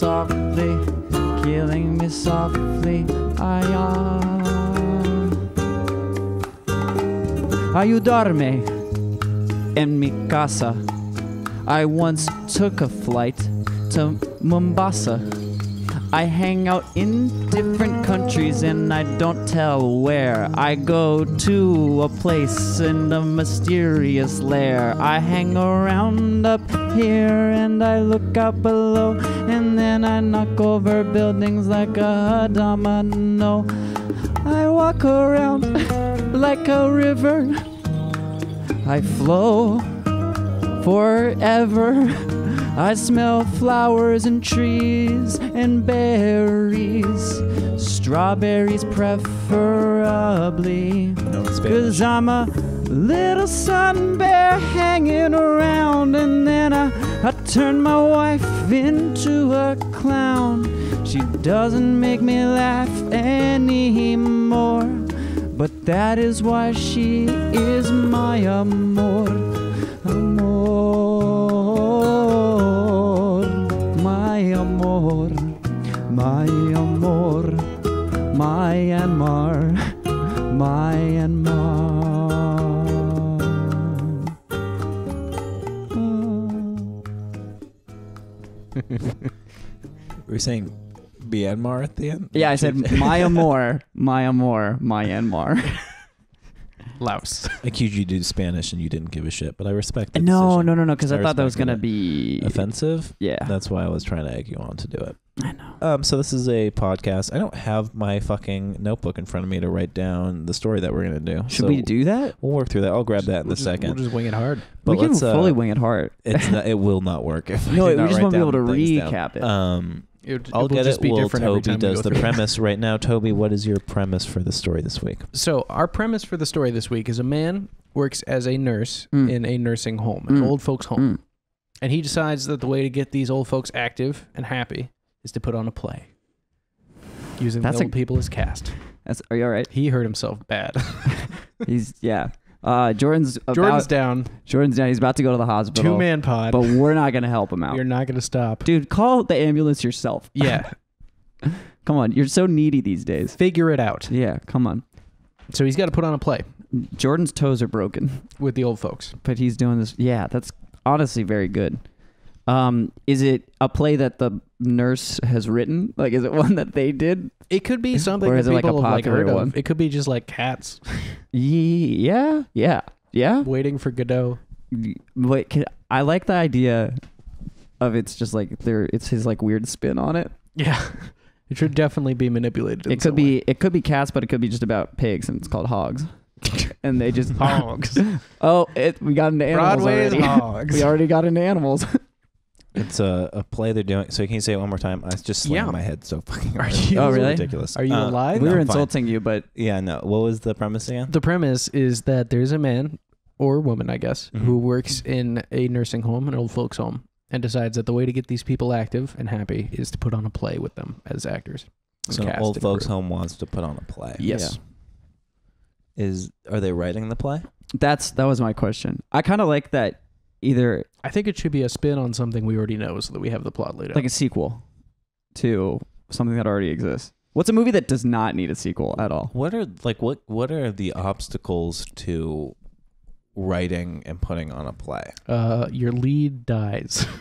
softly, killing me softly. I Ayudarme en mi casa. I once took a flight to Mombasa. I hang out in different countries and I don't tell where. I go to a place in a mysterious lair. I hang around up here and I look out below. And then I knock over buildings like a domino. I walk around like a river. I flow forever. I smell flowers and trees and berries, strawberries preferably. No, Cause I'm a little sun bear hanging around, and then I, I turn my wife into a clown. She doesn't make me laugh anymore, but that is why she is my amor. Amor. My amor, my amor, my amor, Myanmar, Myanmar. Were you saying Myanmar at the end? Yeah, I said my amor, my amor, Myanmar. Laos. I accused you to do Spanish and you didn't give a shit, but I respect the No, decision. no, no, no, because I, I thought that was gonna be Offensive? Yeah, That's why I was trying to egg you on to do it. I know. Um, so this is a podcast. I don't have my fucking notebook in front of me to write down the story that we're gonna do. Should So we do that? We'll work through that. I'll grab that in We'll a just- second. We'll just wing it hard. but we can let's, uh, fully wing it hard. It's not, it will not work if I No, do we just write wanna be able to things down. recap it. Um, It, I'll will get just it. be Well, different Toby does the through. premise right now. Toby, what is your premise for the story this week? So our premise for the story this week is a man works as a nurse Mm. in a nursing home, an Mm. old folks home, Mm. and he decides that the way to get these old folks active and happy is to put on a play, using That's the a- people as cast. That's, are you all right? He hurt himself bad. He's yeah. Uh, Jordan's about, Jordan's down, Jordan's down. He's about to go to the hospital. two man pod. but we're not gonna help him out. You're not gonna stop. Dude, call the ambulance yourself. Yeah, Come on, you're so needy these days. figure it out. Yeah, come on. So he's got to put on a play Jordan's toes are broken, with the old folks. but he's doing this. Yeah, that's honestly very good. Um, is it a play that the nurse has written? Like, is it one that they did? It could be something Or that is it like a like popular heard one? It could be just like cats Yeah, yeah, yeah. waiting for Godot. Wait, can, I like the idea of it's just like there. It's his like weird spin on it. Yeah, it should definitely be manipulated. It could be it could be cats, but it could be just about pigs, and it's called hogs. and they just hogs. Oh, it, we got into animals Broadway's already. hogs. we already got into animals. It's a, a play they're doing. So can you say it one more time? I just slammed Yeah. my head so fucking Are hard. you- Oh, It's really? Ridiculous. Are you Uh, alive? we no, were I'm fine. insulting you, but Yeah, no. What was the premise again? The premise is that there's a man or woman, I guess, Mhm. who works in a nursing home, an old folks home, and decides that the way to get these people active and happy is to put on a play with them as actors. and So an cast old and folks crew. home wants to put on a play. Yes. Is are they writing the play? that's that was my question. I kind of like that either I think it should be a spin on something we already know so that we have the plot laid out. like a sequel to something that already exists. What's a movie that does not need a sequel at all? What are like what what are the obstacles to writing and putting on a play? uh, your lead dies.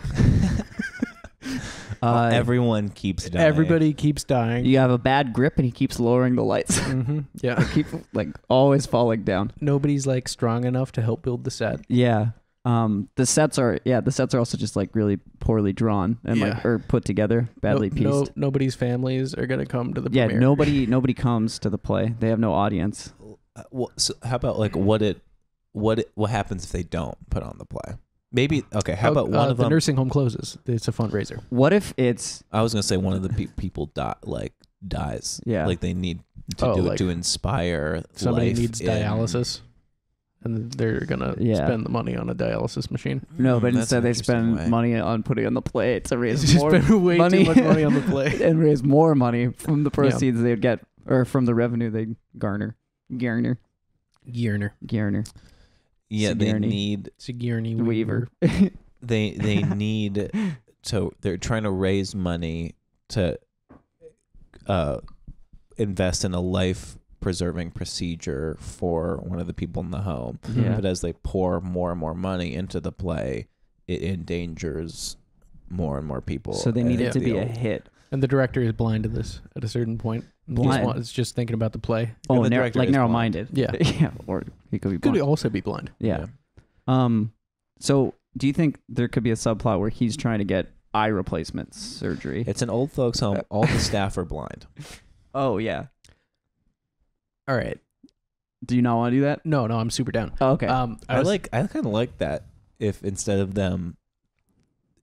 Uh, Everyone keeps dying. Everybody keeps dying. you have a bad grip, and he keeps lowering the lights. hmm Yeah. keep like always falling down. Nobody's like strong enough to help build the set. Yeah. Um, the sets are yeah, the sets are also just like really poorly drawn and like or put together, badly no, pieced. no- nobody's families are gonna come to the yeah, premiere. nobody nobody comes to the play. They have no audience. Uh, well, so how about like what it what it, what happens if they don't put on the play? Maybe okay. How Oh, about one uh, of the them? nursing home closes? It's a fundraiser. What if it's I was gonna say one of the pe- people die like dies. Yeah. like they need to Oh, do like it to inspire. Somebody life needs in- dialysis, and they're gonna Yeah. spend the money on a dialysis machine. no, but that's instead an they interesting spend way. money on putting on the play to raise Just more spend way money. too much money on the play. and raise more money from the proceeds they'd get or from the revenue they garner. Garner. Gierner, Garner. Yeah, they Sigourney. need Sigourney Weaver. Weaver. they they need to they're trying to raise money to uh invest in a life preserving procedure for one of the people in the home. Yeah. But as they pour more and more money into the play, it endangers more and more people. So they need it to the be a hit. And the director is blind to this at a certain point. Just Blind? wa- It's just thinking about the play. Oh, the narrow, director like is blind. narrow-minded. Yeah. yeah. Or he could be Could blind. also be blind. Yeah. Um. So, do you think there could be a subplot where he's trying to get eye replacement surgery? It's an old folks home. All the staff are blind. oh yeah. All right. Do you not want to do that? No, no, I'm super down. Oh, okay. Um, I was- like I kind of like that if instead of them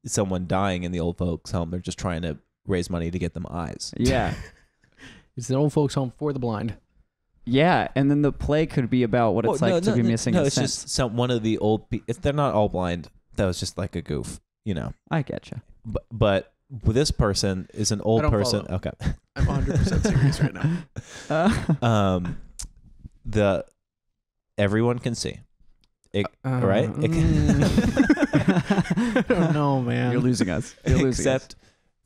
someone dying in the old folks home, they're just trying to raise money to get them eyes. yeah. It's an old folks home for the blind. Yeah, and then the play could be about what it's Well, like no, to be missing No, a it's sense. just some one of the old. Pe- if they're not all blind, that was just like a goof, you know. I getcha. But but this person is an old person. follow. Okay. I'm 100% serious right now. Uh, Um, the everyone can see. It, right? It mm. I don't know, man. You're losing us. You're losing us. except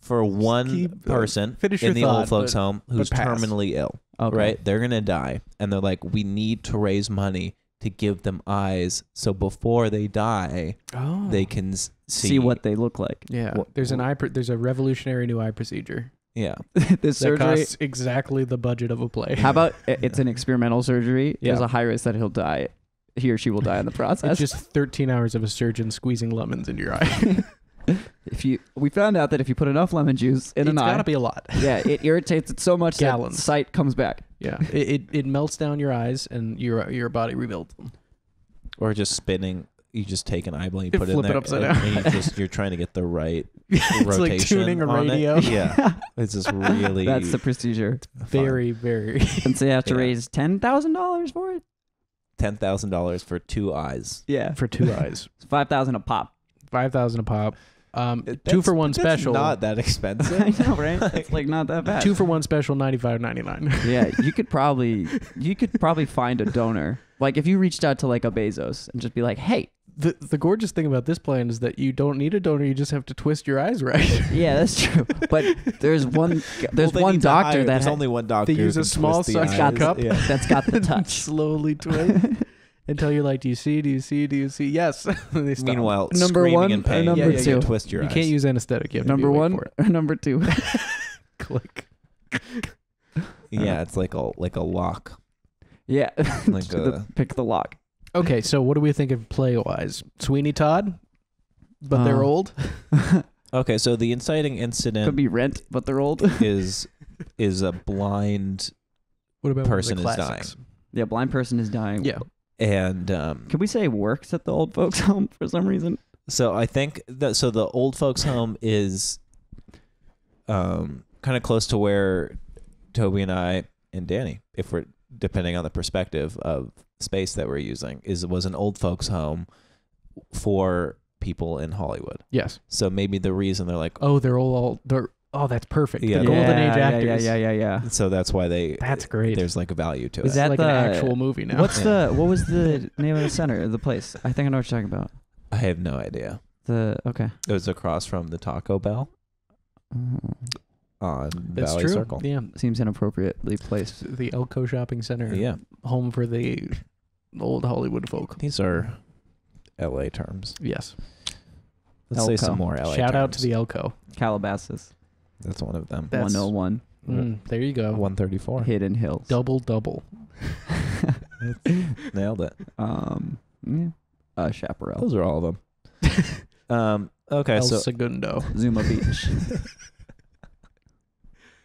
for one keep, uh, person finish in the thought, old folks but- home who's terminally ill. Okay. Right? They're gonna die, and they're like, we need to raise money to give them eyes, so before they die, oh. they can see, See what they look like. Yeah. What- there's an eye. Pr- there's a revolutionary new eye procedure Yeah. the that surgery. costs exactly the budget of a play. How about i- it's an experimental surgery? There's a high risk that he'll die. He or she will die in the process. It's just 13 hours of a surgeon squeezing lemons into your eye. If you, we found out that if you put enough lemon juice in it's an eye, gotta be a lot. yeah, it irritates it so much Gallons. that sight comes back. Yeah. It, it it melts down your eyes and your your body rebuilds them. Or just spinning. You just take an eyeball, you You put it in flip it there, upside and, down. and you just you're trying to get the right it's rotation like tuning a on it. radio. Yeah, it's just really That's the procedure. fun. Very very. And so you have to Yeah. raise ten thousand dollars for it. ten thousand dollars for two eyes. Yeah, for two eyes. it's five thousand a pop. Five thousand a pop. Um, two for one that's special. Not that expensive. I know, right? It's like not that bad. Two for one special, ninety five ninety nine. yeah, you could probably you could probably find a donor. Like if you reached out to like a Bezos and just be like, "Hey, The the gorgeous thing about this plan is that you don't need a donor. You just have to twist your eyes right. yeah, that's true." But there's one there's Well, one doctor hire- that there's ha- only one doctor. who use a small twist suction cup. Yeah. that's got the touch. slowly twist until you're like, do you see? Do you see? Do you see? Yes. They stop. Meanwhile, Number screaming one in or pain, number you have to two? twist your you eyes. can't use anesthetic. You have to number awake one for it. or number two. Click. Yeah, it's like a like a lock. yeah, Like To the- a- pick the lock. Okay, so what do we think of play wise? Sweeney Todd, but they're Uh, old. Okay, so the inciting incident Could incident be rent, but they're old. is is a blind What about person is one of the classics? yeah, blind person is dying. Yeah. And um, Can we say works at the old folks' home for some reason? So I think that so the old folks home is um kind of close to where Toby and I and Danny, if we're depending on the perspective of space that we're using, is was an old folks home for people in Hollywood. Yes. So maybe the reason they're like Oh, they're all, all they're oh, that's perfect. Yeah, the they're- golden age actors. Yeah, yeah, yeah, yeah. so that's why they That's great. There's like a value to Is it. that like the- an actual movie now. What's Yeah. the what was the name of the center, the place? I think I know what you're talking about. I have no idea. The okay. It was across from the Taco Bell Oh, on That's Valley true. Circle. Yeah. seems inappropriately placed. The Elko Shopping Center. Yeah. Home for the old Hollywood folk. These are LA terms. Yes. Let's say Elko. some more LA Shout out terms. to the Elko. Calabasas, That's one of them. That's- 101, Mm, there you go. 134. Hidden Hills. Double double. Nailed it. um, yeah. Uh, Chaparral, Those are all of them. um, okay, El so Segundo. Zuma Beach,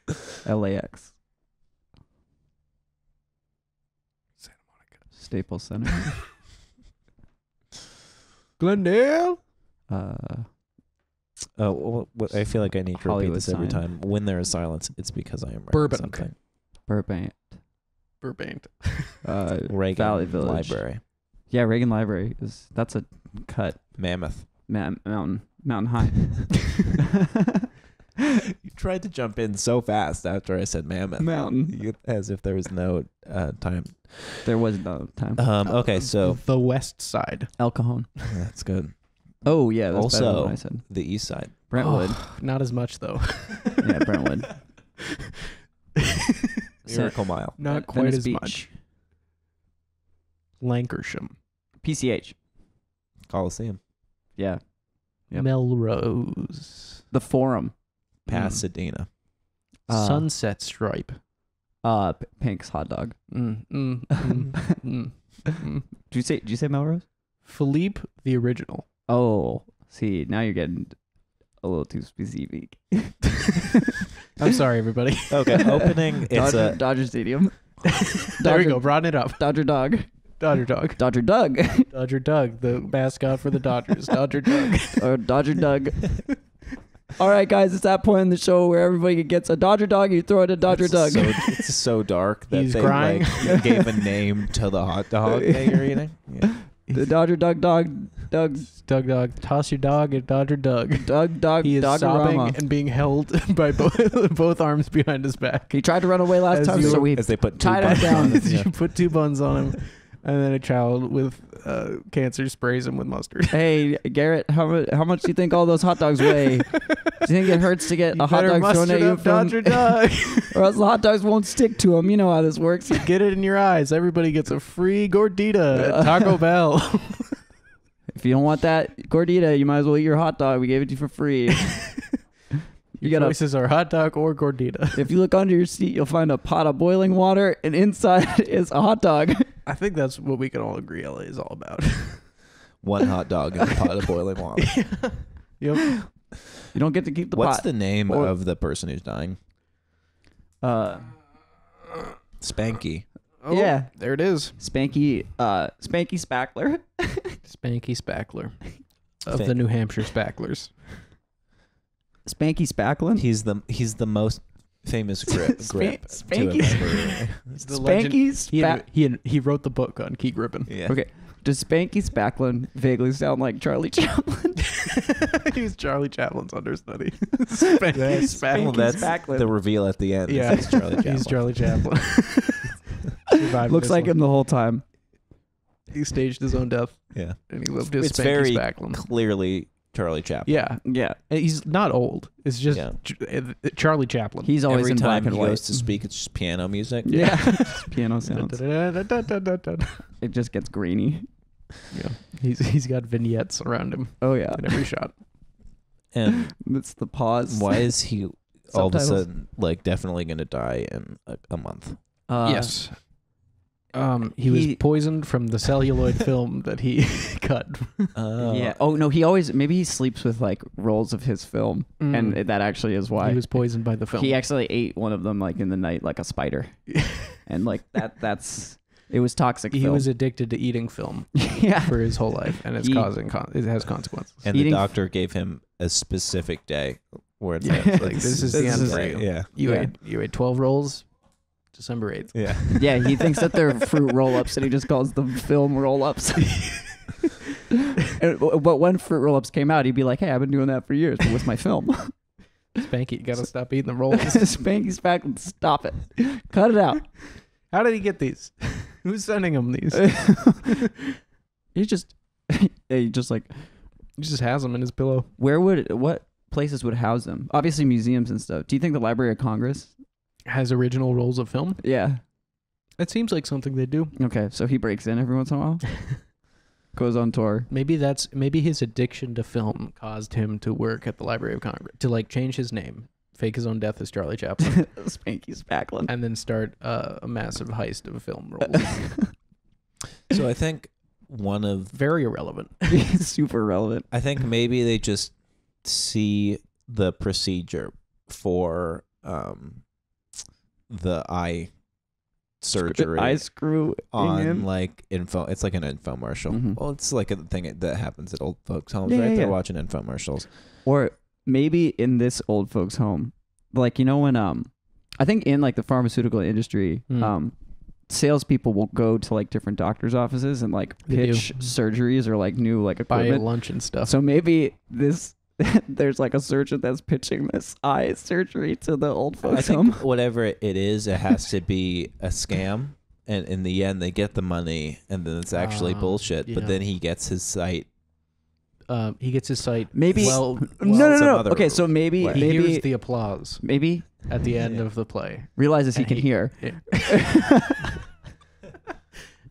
LAX, Santa Monica. Staples Center. Glendale. Uh, uh, what, what, I feel like I need to repeat Hollywood this every sign. time. When there is silence, it's because I am writing Burbank. something. Burbank. Burbank. Uh, Reagan Valley Village. Library. yeah, Reagan Library is that's a cut. Mammoth. Ma- mountain, mountain high. you tried to jump in so fast after I said mammoth. Mountain. You- as if there was no uh, time. There was no time. Um, okay, so the West Side. El Cajon. that's good. Oh yeah, that's better than Also- what I said. The East Side. Brentwood. Oh, not as much though. yeah, Brentwood. So- Miracle Mile. Not Venice quite as Beach. much. Lankershim, PCH. Coliseum. Yeah. Yep. Melrose, The Forum. Pasadena. Uh, Sunset Stripe. Uh, P- Pink's hot dog. Mm, mm, mm, mm, mm. Did you say? Did you say Melrose? Philippe the original. Oh, see, now you're getting a little too specific. I'm sorry, everybody. Okay, opening. It's Dodger, a Dodger Stadium. there we Dodger- go. Broaden it up. Dodger Dog. Dodger Dog. Dodger Doug. Dodger Doug, the mascot for the Dodgers. Dodger Doug. or Dodger Doug. All right, guys, it's that point in the show where everybody gets a Dodger Dog. You throw it at Dodger it's Doug. So, it's so dark that He's they crying. like gave a name to the hot dog that you're eating. Yeah. the Dodger Doug Dog. Doug. Doug Dog. Toss your dog at Dodger Doug. Doug Dog. He is sobbing Doggerama. and being held by both both arms behind his back. He tried to run away last As time, you- so we As they put two tied him buns down. on it, yeah. you put two buns on him, and then a child with uh, cancer sprays him with mustard. Hey Garrett, how much how much do you think all those hot dogs weigh? do you think it hurts to get You a hot better dog thrown mustard at you up from, Dodger Dog. or else the hot dogs won't stick to them? You know how this works. Get it in your eyes. Everybody gets a free gordita at Taco Bell. If you don't want that gordita, you might as well eat your hot dog. We gave it to you for free. you Your gotta. choices are hot dog or gordita. If you look under your seat, you'll find a pot of boiling water, and inside is a hot dog. I think that's what we can all agree LA is all about. One hot dog and a pot of boiling water. yep. You don't get to keep the pot. What's pot. the name Or- of the person who's dying? uh, Spanky. Oh, Yeah. There it is. Spanky, uh, Spanky Spackler. Spanky Spackler of Fa- the New Hampshire Spacklers. Spanky Spacklin. He's the he's the most famous grip. Spank- grip to Spanky. have ever- He's the legend. Spanky He, Spack. he, he wrote the book on Key Grippin. yeah. Okay. Does Spanky Spacklin vaguely sound like Charlie Chaplin? he was Charlie Chaplin's understudy. Spanky That's, well, that's Spacklin. the reveal at the end. is Yeah. he's Charlie Chaplin. He's Charlie Chaplin. Survived Looks like one. him the whole time. He staged his own death Yeah. and he lived his It's Spanky very Spacklin. Clearly Charlie Chaplin. Yeah. Yeah. And He's not old. It's just Yeah. Ch- uh, Charlie Chaplin. He's always Every in time black and he white. goes to speak, it's just piano music. Yeah. Just piano sounds. It just gets grainy. yeah. He's he's got vignettes around him Oh yeah. in every shot. And That's the pause. why is he all of a Subtitles. sudden like definitely going to die in a, a month? Uh, yes. Um, he, was poisoned from the celluloid film that he cut. Uh, Yeah. Oh no, he always maybe he sleeps with like rolls of his film, and Mm. that actually is why he was poisoned by the film. He actually ate one of them like in the night, like a spider, and like that. That's it was toxic. he film. was addicted to eating film yeah. for his whole life, and it's He- causing con- it has consequences. And Eating- the doctor gave him a specific day where it's Yeah, like, like, this is the This end is right. you. Yeah. You Yeah. ate you ate twelve rolls, December eighth. Yeah. Yeah, he thinks that they're fruit roll-ups, and he just calls them film roll-ups. But when fruit roll-ups came out, he'd be like, "Hey, I've been doing that for years, but with my film." Spanky, you gotta stop eating the rolls. Spanky's back. Stop it. Cut it out. How did he get these? Who's sending him these? he just, he just like, He just has them in his pillow. where would what places would house them? Obviously, museums and stuff. Do you think the Library of Congress? Has original rolls of film. Yeah. It seems like something they do. Okay, so he breaks in every once in a while. Goes on tour. Maybe that's maybe his addiction to film caused him to work at the Library of Congress to like change his name, fake his own death as Charlie Chaplin, Spanky Spacklin. and then start uh, a massive heist of film rolls. So I think one of Very irrelevant. Super relevant. I think maybe they just see the procedure for um the eye surgery I screw on him. like info it's like an infomercial. Mhm. Well, it's like a thing that happens at old folks' homes, Yeah, right? yeah, They're yeah. watching infomercials. or maybe in this old folks' home, like you know when um, I think in like the pharmaceutical industry, Hmm. um, salespeople will go to like different doctors' offices and like pitch surgeries or like new like Buy equipment. lunch and stuff. So maybe this. there's like a surgeon that's pitching this eye surgery to the old I folks' think home. whatever it is, it has to be a scam. And in the end, they get the money, and then it's actually Ah, bullshit. yeah. But then he gets his sight um, he gets his sight. Maybe well, no, well- no, no, some no. other Okay, so maybe He maybe hears the applause maybe at the end Yeah. of the play. realizes he And can he- hear. And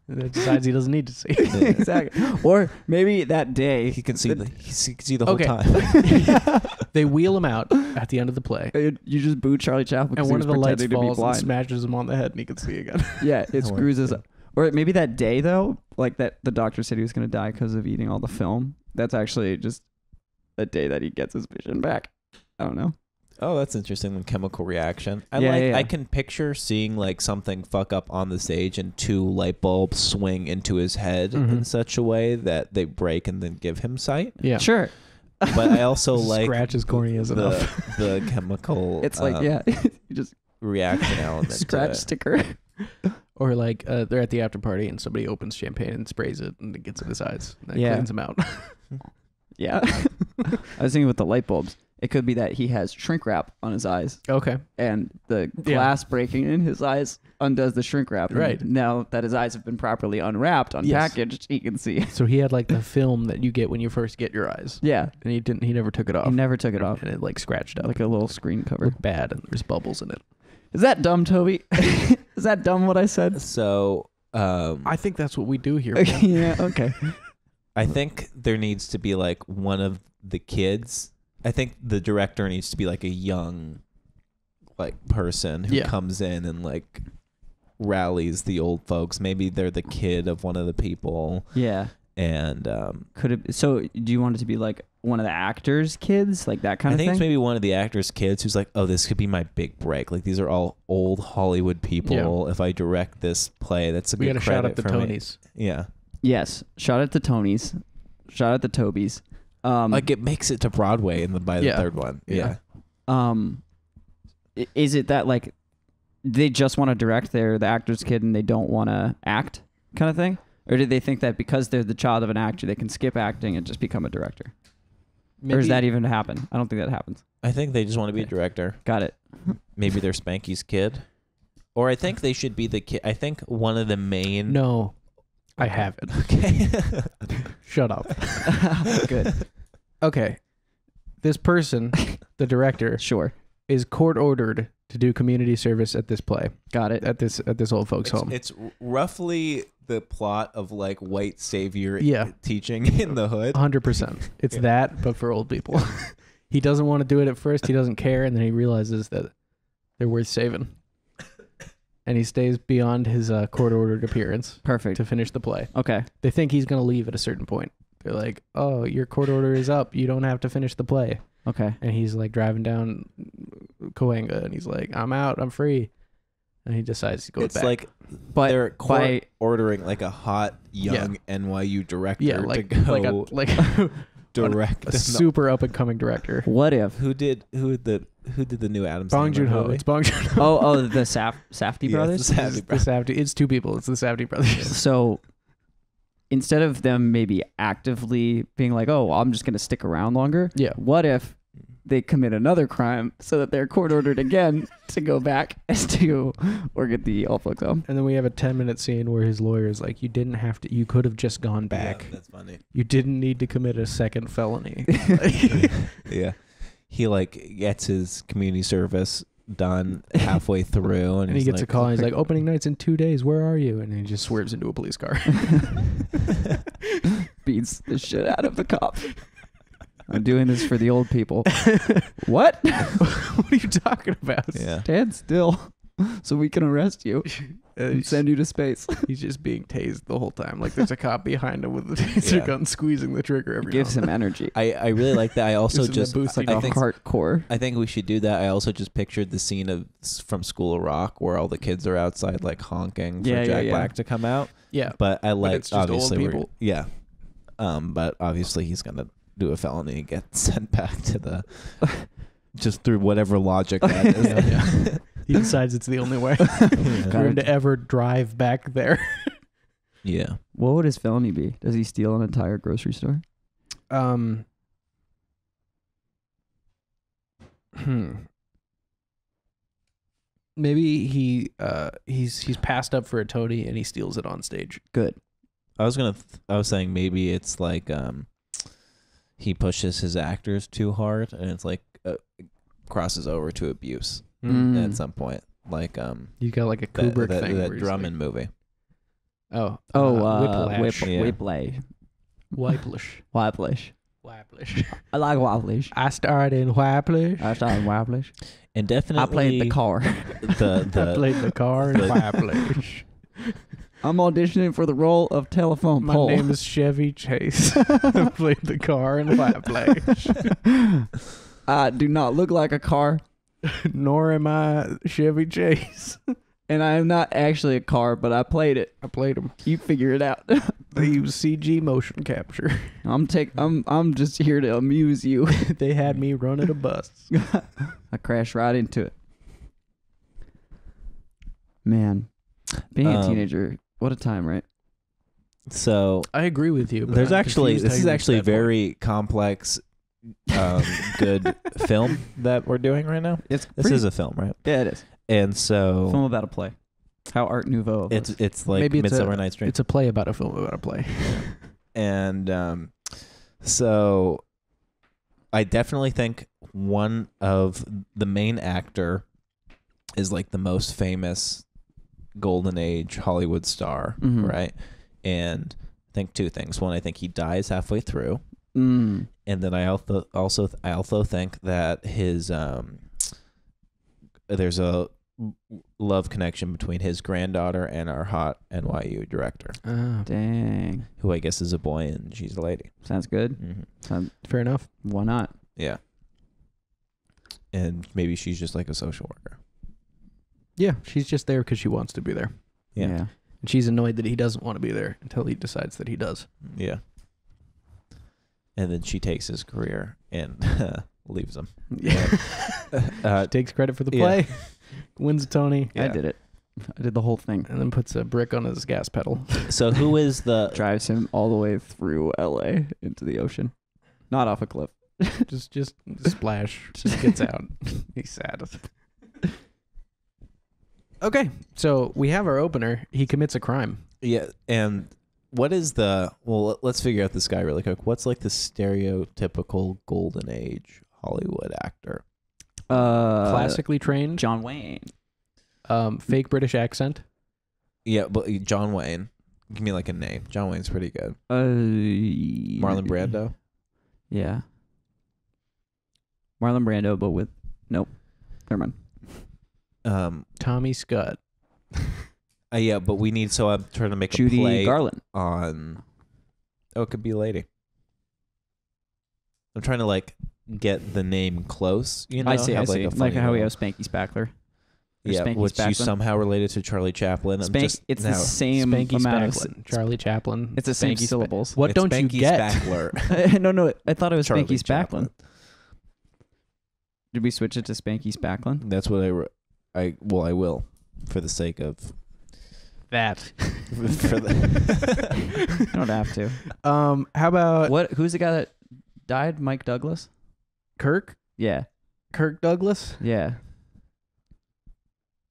then decides he doesn't need to see. exactly. Or maybe that day He can see the he see- can see the whole Okay. time. they wheel him out at the end of the play. you just boo Charlie Chaplin And because one he of the lights pretending to be falls and blind. smashes him on the head, and he can see again. Yeah, it That screws us up. Or maybe that day though, like that the doctor said he was gonna die because of eating all the film. That's actually just a day that he gets his vision back. I don't know. Oh, that's interesting. The chemical reaction. I Yeah, like. yeah, yeah. I can picture seeing like something fuck up on the stage and two light bulbs swing into his head in Mhm. such a way that they break and then give him sight. Yeah. Sure. But I also like Scratch is corny as the enough. the chemical. It's like um, yeah, you just reaction element. to scratch it. sticker. Or like uh, they're at the after party and somebody opens champagne and sprays it and it gets in his eyes. And that Yeah. cleans him out. Yeah. I was thinking with the light bulbs, it could be that he has shrink wrap on his eyes, okay. and the Yeah. glass breaking in his eyes undoes the shrink wrap. and Right. now that his eyes have been properly unwrapped, Yes. unpackaged, he can see. So he had like the film that you get when you first get your eyes, Yeah, and he didn't. He never took it off. he never took it off. and it like scratched up. Like a little screen cover. looked bad, and there's bubbles in it. Is that dumb, Toby? Is that dumb what I said? So um, I think that's what we do here. yeah, okay. I think there needs to be like one of the kids. I think the director needs to be like a young, like person who Yeah. comes in and like rallies the old folks. Maybe they're the kid of one of the people, Yeah. and um, Could it so do you want it to be like one of the actors' kids? Like that kind I of think it's thing? maybe one of the actors' kids who's like, "Oh, this could be my big break. Like these are all old Hollywood people. If I direct this play, that's a we good got to shout out credit the for me." Tonys. Yeah, yes. Shout out to Tony's. Shout out to Toby's. Um like it makes it to Broadway in the by the Yeah. third one. Yeah. yeah. um i- is it that like they just want to direct they're the actor's kid and they don't want to act kind of thing? Or do they think that because they're the child of an actor they can skip acting and just become a director? or does that even happen? I don't think that happens. I think they just want to be a director. Got it. Maybe they're Spanky's kid. Or I think they should be the kid. I think one of the main. No, I haven't. Okay. Shut up. Good. Okay, this person, the director, Sure. is court ordered to do community service at this play Got it. at this at this old folks' it's, home. it's roughly the plot of like white savior Yeah. teaching in the hood. hundred percent. It's Yeah. that, but for old people. he doesn't want to do it at first. He doesn't care, and then he realizes that they're worth saving, and he stays beyond his uh, court ordered appearance Perfect. to finish the play. Okay. They think he's gonna leave at a certain point. They're like, "Oh, your court order is up. You don't have to finish the play." Okay. And he's like driving down Cahuenga, and he's like, "I'm out. I'm free." And he decides to go it's back. like But they're court by ordering like a hot young NYU director yeah, like to go like a like a, direct. a super up and coming director. what if who did who did the who did the new Adam Bong Joon Ho. It's Bong Joon Ho. Oh, oh, the Saf- Safdie Yeah, brothers? the Safdie It's the brothers. Safdie. It's two people. It's the Safdie brothers. So instead of them maybe actively being like, "Oh, I'm just going to stick around longer." Yeah. What if they commit another crime so that they're court ordered again to go back as to or get the all folks home? And then we have a 10 minute scene where his lawyer is like, You didn't have to, you could have just gone back. Yeah, that's funny. You didn't need to commit a second felony. yeah. He like gets his community service done halfway through and, and he gets like, a call and he's like, Opening night's in two days. Where are you? And he just swerves into a police car. Beats the shit out of the cop. I'm doing this for the old people. what? what are you talking about? Yeah. Stand still so we can arrest you and send you to space. he's just being tased the whole time. Like there's a cop behind him with the taser Yeah. gun squeezing the trigger every time. Gives now him energy. I, I really like that. I also Gives him that just boost Like he I a think hardcore. I think we should do that. I also just pictured the scene of from School of Rock where all the kids are outside like honking for Yeah, yeah, Jack yeah. Black to come out. Yeah. But I like it's just old obviously we're- people. yeah. Um, but obviously he's gonna do a felony and get sent back to the just through whatever logic that is. Yeah. He decides it's the only way yeah. for him to ever drive back there. yeah. What would his felony be? Does he steal an entire grocery store? Um. Hmm. Maybe he uh he's he's passed up for a toady and he steals it on stage. Good. I was gonna. Th- I was saying maybe it's like um, he pushes his actors too hard, and it's like uh, crosses over to abuse Mm. at some point, like um You got like a that, Kubrick that, thing. that where he's Drummond movie. Like, oh, Oh, uh, Whiplash. Whip, Yeah. Whiplash. Whiplash. Whiplash. Whiplash. I like Whiplash. I started in Whiplash. I started in Whiplash. And definitely I played the car. the I the played the car in the- Whiplash. I'm auditioning for the role of telephone My pole. name is Chevy Chase. I played the car in Whiplash. I do not look like a car, Nor am I Chevy Chase. and I am not actually a car, but I played it. I played him. You figure it out. They use CG motion capture. I'm take. I'm. I'm just here to amuse you. they had me running a bus. I crashed right into it. Man, being a Um, teenager, what a time, right? so I agree with you. But there's I'm actually confused this how is you reached actually that point. very complex um good film that we're doing right now. It's This pretty- is a film, right? yeah, it is. And so Film about a play. How Art Nouveau. it's was. it's like Maybe it's a- Midsummer Night's Dream. It's a play about a film about a play. and um, so I definitely think one of the main actor is like the most famous golden age Hollywood star, Mhm. right? And I think two things. One, I think he dies halfway through, Mm. and then I also also I also think that his um there's a love connection between his granddaughter and our hot NYU director, Ah, Dang. who I guess is a boy and she's a lady. Sounds good. Mm-hmm. Sound, fair enough. why not? Yeah. And maybe she's just like a social worker. Yeah, she's just there because she wants to be there. Yeah. And she's annoyed that he doesn't want to be there until he decides that he does. Yeah. And then she takes his career and leaves him. Yeah. Uh, Takes credit for the yeah. play, wins a Tony, I did it. I did the whole thing. and then puts a brick on his gas pedal. so who is the Drives him all the way through LA into the ocean. Not off a cliff. just, just splash. Just gets out. He's sad. Okay, so we have our opener. He commits a crime. Yeah, and what is the well? let- Let's figure out this guy really quick. What's like the stereotypical golden age Hollywood actor? Uh, Classically trained, John Wayne. um, fake British accent. Yeah, but uh, John Wayne. Give me like a name. John Wayne's pretty good. Uh, Marlon Brando. Yeah. Marlon Brando, but with nope. Never mind. Um. Tommy Scott. Uh, yeah, but we need. So I'm trying to make a Judy play Garland. on. Oh, it could be a lady. I'm trying to like get the name close. You know, I see. I have, see. a Like, how we little- have Spanky Spackler. Yeah, Spanky which you somehow related to Charlie Chaplin. I'm Spank. just it's now, the same Spanky amount of. Charlie Chaplin. It's the same Spanky Spa- syllables. What It's don't you get? Spackler. no, no. I thought it was Charlie Spanky Spacklin. Chaplin. Did we switch it to Spanky Spacklin? That's what I. Re- I well, I will, for the sake of That. for the. I don't have to. Um, how about what? Who's the guy that died? Mike Douglas. Kirk? Yeah. Kirk Douglas? Yeah.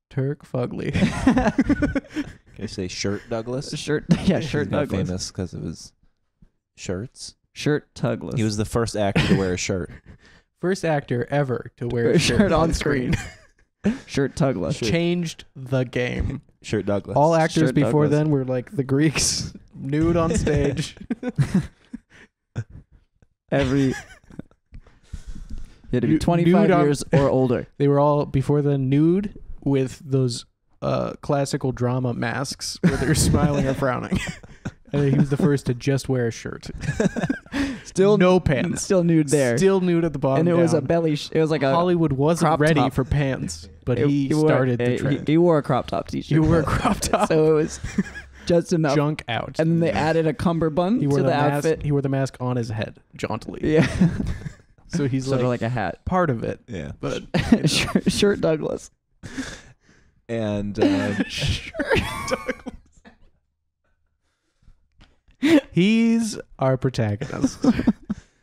Turk Fugly. Can I say Shirt Douglas? Shirt. Yeah. Shirt He's not Douglas. famous because of his shirts. Shirt Douglas. He was the first actor to wear a shirt. First actor ever to wear Wear a a shirt, shirt on on screen. Shirt Douglas. Changed the game. Shirt Douglas. All actors Shirt before Douglas. then were like the Greeks, nude on stage. Every. You had to be Nu- 25 on- years or older. They were all before then nude with those uh, classical drama masks where they're smiling or frowning. And he was the first to just wear a shirt. Still no pants. Still nude there. Still nude at the bottom. and it was a down. belly. Sh- it was like a. Hollywood wasn't crop ready top. for pants, but it- he, wore- started the he- trend. He, wore a crop top t-shirt. He wore a crop top. so it was just enough. Junk out. And then they added a cummerbund he wore to the, the, mask. outfit. He wore the mask on his head jauntily. Yeah. So he's sort like, of like a hat. part of it, yeah. but shirt, shirt Douglas. And uh, shirt Douglas. he's our protagonist,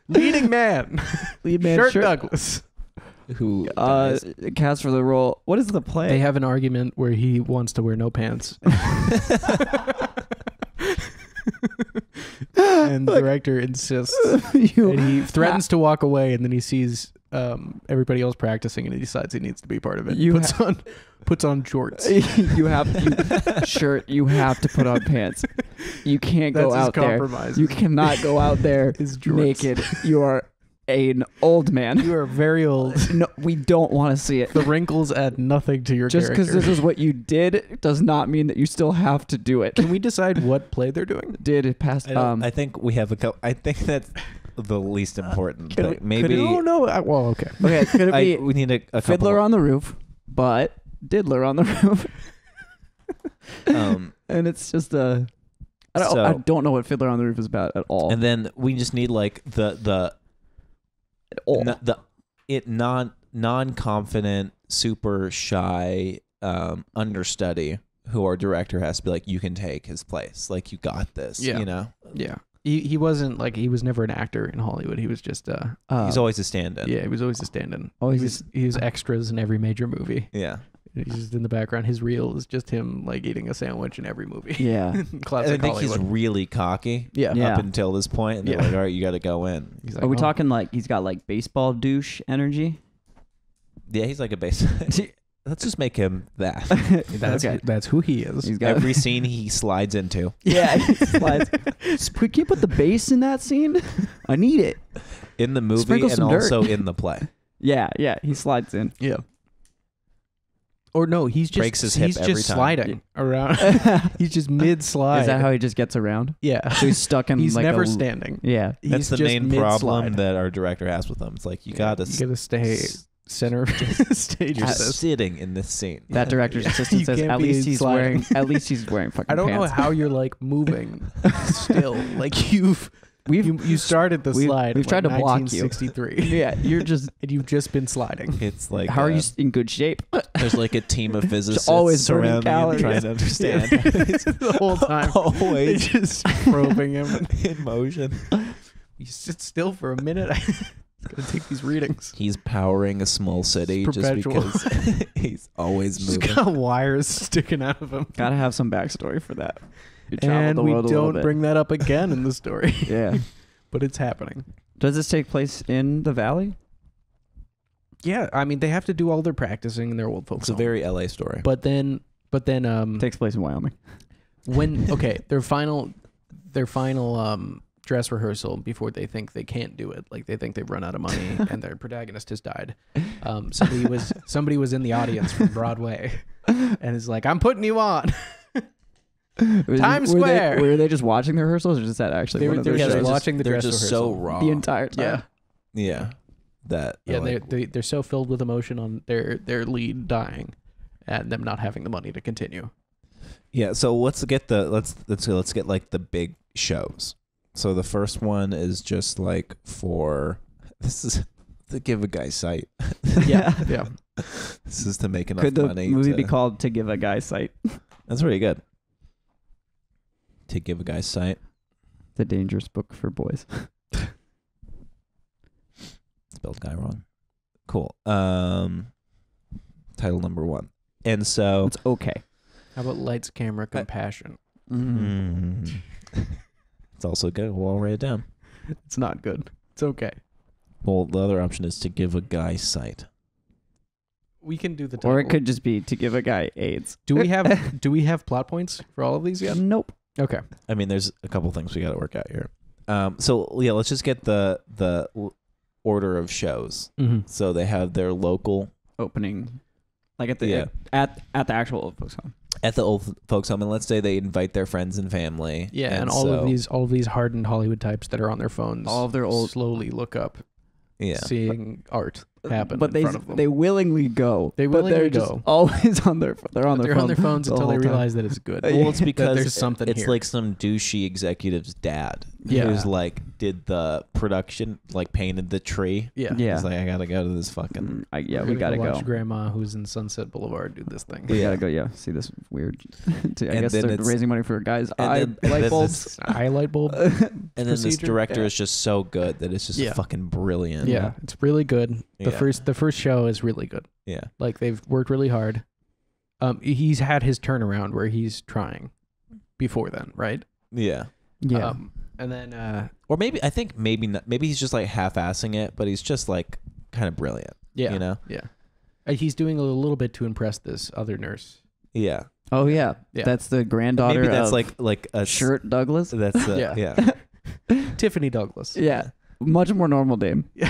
leading man, Lead man Shirt shirt. Douglas. Who Uh, dies. cast for the role. What is the play? They have an argument where he wants to wear no pants. and the director insists. you, And he threatens to walk away, and then he sees um, everybody else practicing, and he decides he needs to be part of it. You puts on puts on jorts. you have you, shirt. You have to put on pants. You can't That's go his out there. You cannot go out there naked. You are an old man. You are very old. No, we don't want to see it. The wrinkles add nothing to your Just because this is what you did does not mean that you still have to do it. Can we decide what play they're doing? Did it pass? I, Um, I think we have a couple. I think that's the least important could thing. Maybe it- Oh no! I, well, okay. okay, could it I, we need a, a Fiddler couple, on the roof, but Diddler on the roof? Um, and it's just a. I don't, So- I don't know what Fiddler on the Roof is about at all. and then we just need like the the at all. n- the it non non confident, super shy um, understudy who our director has to be like, you can take his place. Like you got this. Yeah. You know, Yeah. He he wasn't like he was never an actor in Hollywood. He was just uh Uh, he's always a stand-in. yeah, he was always a stand-in. Always he was he was extras in every major movie. Yeah. He's just in the background. His reel is just him like eating a sandwich in every movie. yeah. And I think Hollywood. he's really cocky. yeah. Yeah. Up until this point, and they're Yeah. like, "All right, you got to go in." He's like, Are we "Oh, talking like he's got like baseball douche energy? Yeah, he's like a base. Let's just make him that. That's okay. that's who he is. He's got Every scene he slides into. yeah. he slides. Just Can you put the bass in that scene? I need it. in the movie Sprinkle and some dirt. also in the play. Yeah, yeah. He slides in. yeah. Or no, he's just Breaks his hip he's every just time. sliding around. he's just mid slide. Is that how he just gets around? Yeah. So he's stuck in he's like never a, standing. Yeah. He's That's the just main mid-slide. problem that our director has with him. It's like you gotta You gotta stay s- center stage. you're of sitting in this scene. That director's You assistant says can't at be least he's sliding." wearing at least he's wearing fucking I don't know pants. how you're like moving still. Like you've We've you, you started the we've- slide. we've tried like, to block you. 1963. yeah, you're just and you've just been sliding. It's like how are uh, you in good shape? There's like a team of physicists always burning surrounding him calories. trying to understand. the whole time. They always just probing him. in motion. You sit still for a minute. I'm gonna take these readings. He's powering a small city It's just because he's always Just moving. got wires sticking out of him. Gotta have some backstory for that. You And the we world don't bring that up again in the story. Yeah. but it's happening. Does this take place in the valley? Yeah, I mean they have to do all their practicing in their old folks. It's a home. very LA story. But then, but then, um, takes place in Wyoming. when okay, their final, their final um dress rehearsal before they think they can't do it, like they think they've run out of money and their protagonist has died. Um, somebody was somebody was in the audience from Broadway, and is like, "I'm putting you on." Was- Times were Square. They, were they just watching the rehearsals, or is that actually They one were, of they were their just watching the they're dress just rehearsal. so raw. the entire time? Yeah, yeah, that yeah, they're they like, they they're so filled with emotion on their their lead dying, and them not having the money to continue. Yeah, so let's get the let's let's let's get like the big shows. So the first one is just like for this is to give a guy sight. Yeah, yeah. This is to make enough Could the money. movie to- be called "To Give a Guy Sight"? That's pretty good. To give a guy sight. The dangerous book for boys. Spelled guy wrong. Cool. Um title number one. And so It's okay. How about lights, camera, compassion? Mm-hmm. Mm. it's also good. We'll all write it down. It's not good. It's okay. Well, the other option is to give a guy sight. We can do the title. Or it could just be "To Give a Guy AIDS." Do we have do we have plot points for all of these yet? Nope. Okay. I mean, there's a couple things we got to work out here. Um, so yeah, let's just get the the order of shows. Mm-hmm. So they have their local Opening, like at the Yeah. at at the actual old folks home. at the old folks home, and let's say they invite their friends and family. Yeah, and, all of these all of these hardened Hollywood types that are on their phones, All of their old- slowly look up, yeah, seeing art happen but in they front of them. they willingly go. They but willingly they're just go. always on their they're on But their they're phone on their phones the until they whole time. realize that it's good. Well, it's because there's something it's here. like some douchey executive's dad Yeah. who's like did the production, like painted the tree. yeah, Yeah. He's like, I gotta go to this fucking. Mm, I, yeah, We're we gonna go to watch go. Grandma, who's in Sunset Boulevard, do this thing. We Yeah. gotta go. Yeah, see this weird. I And guess they're raising money for a guy's and this then- and light then bulbs. this- A highlight bulb. And then this director Yeah. is just so good that it's just Yeah. fucking brilliant. Yeah, it's really good. The Yeah. first the first show is really good. Yeah. Like they've worked really hard. Um, he's had his turnaround where he's trying before then, right? Yeah. yeah, Um, And then uh, Or maybe I think maybe not, maybe he's just like half-assing it, but he's just like kind of brilliant. yeah, You know? yeah, Uh, he's doing a little bit to impress this other nurse. Yeah. Oh yeah, Yeah. that's the granddaughter maybe that's of like like a Shirt Douglas. That's uh, Yeah. yeah. Tiffany Douglas. Yeah, much more normal name.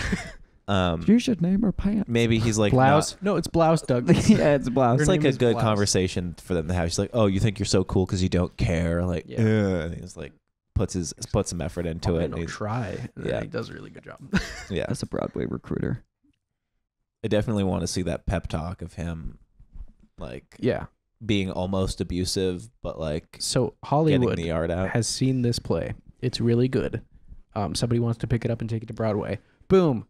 Um, You should name her pants. maybe he's like blouse. not- No, it's blouse Douglas. yeah, it's blouse. it's like name a is good Blouse. conversation for them to have. She's like, "Oh, you think you're so cool because you don't care?" Like, Yeah. yeah. and he's like puts his puts some effort into it. I and know, he's- try. And Yeah. yeah, he does a really good job. yeah, That's a Broadway recruiter. I definitely want to see that pep talk of him, like yeah. being almost abusive, but like So getting Hollywood the art out. has seen this play. It's really good. Um, somebody wants to pick it up and take it to Broadway. Boom.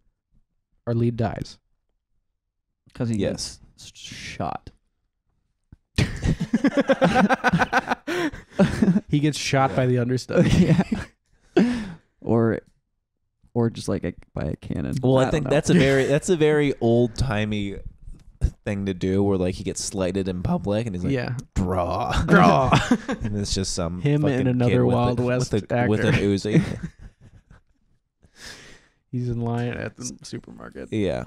Our lead dies. Because he Yes. gets shot. he gets shot by the understudy. yeah. or, or just like a, by a cannon. Well, I, don't think that's a very that's a very old timey thing to do, where like he gets slighted in public, and he's like, yeah. "Draw, Draw. and it's just some Him and another kid with Wild a, West with, a, with an actor. Uzi. He's in line at the supermarket. yeah,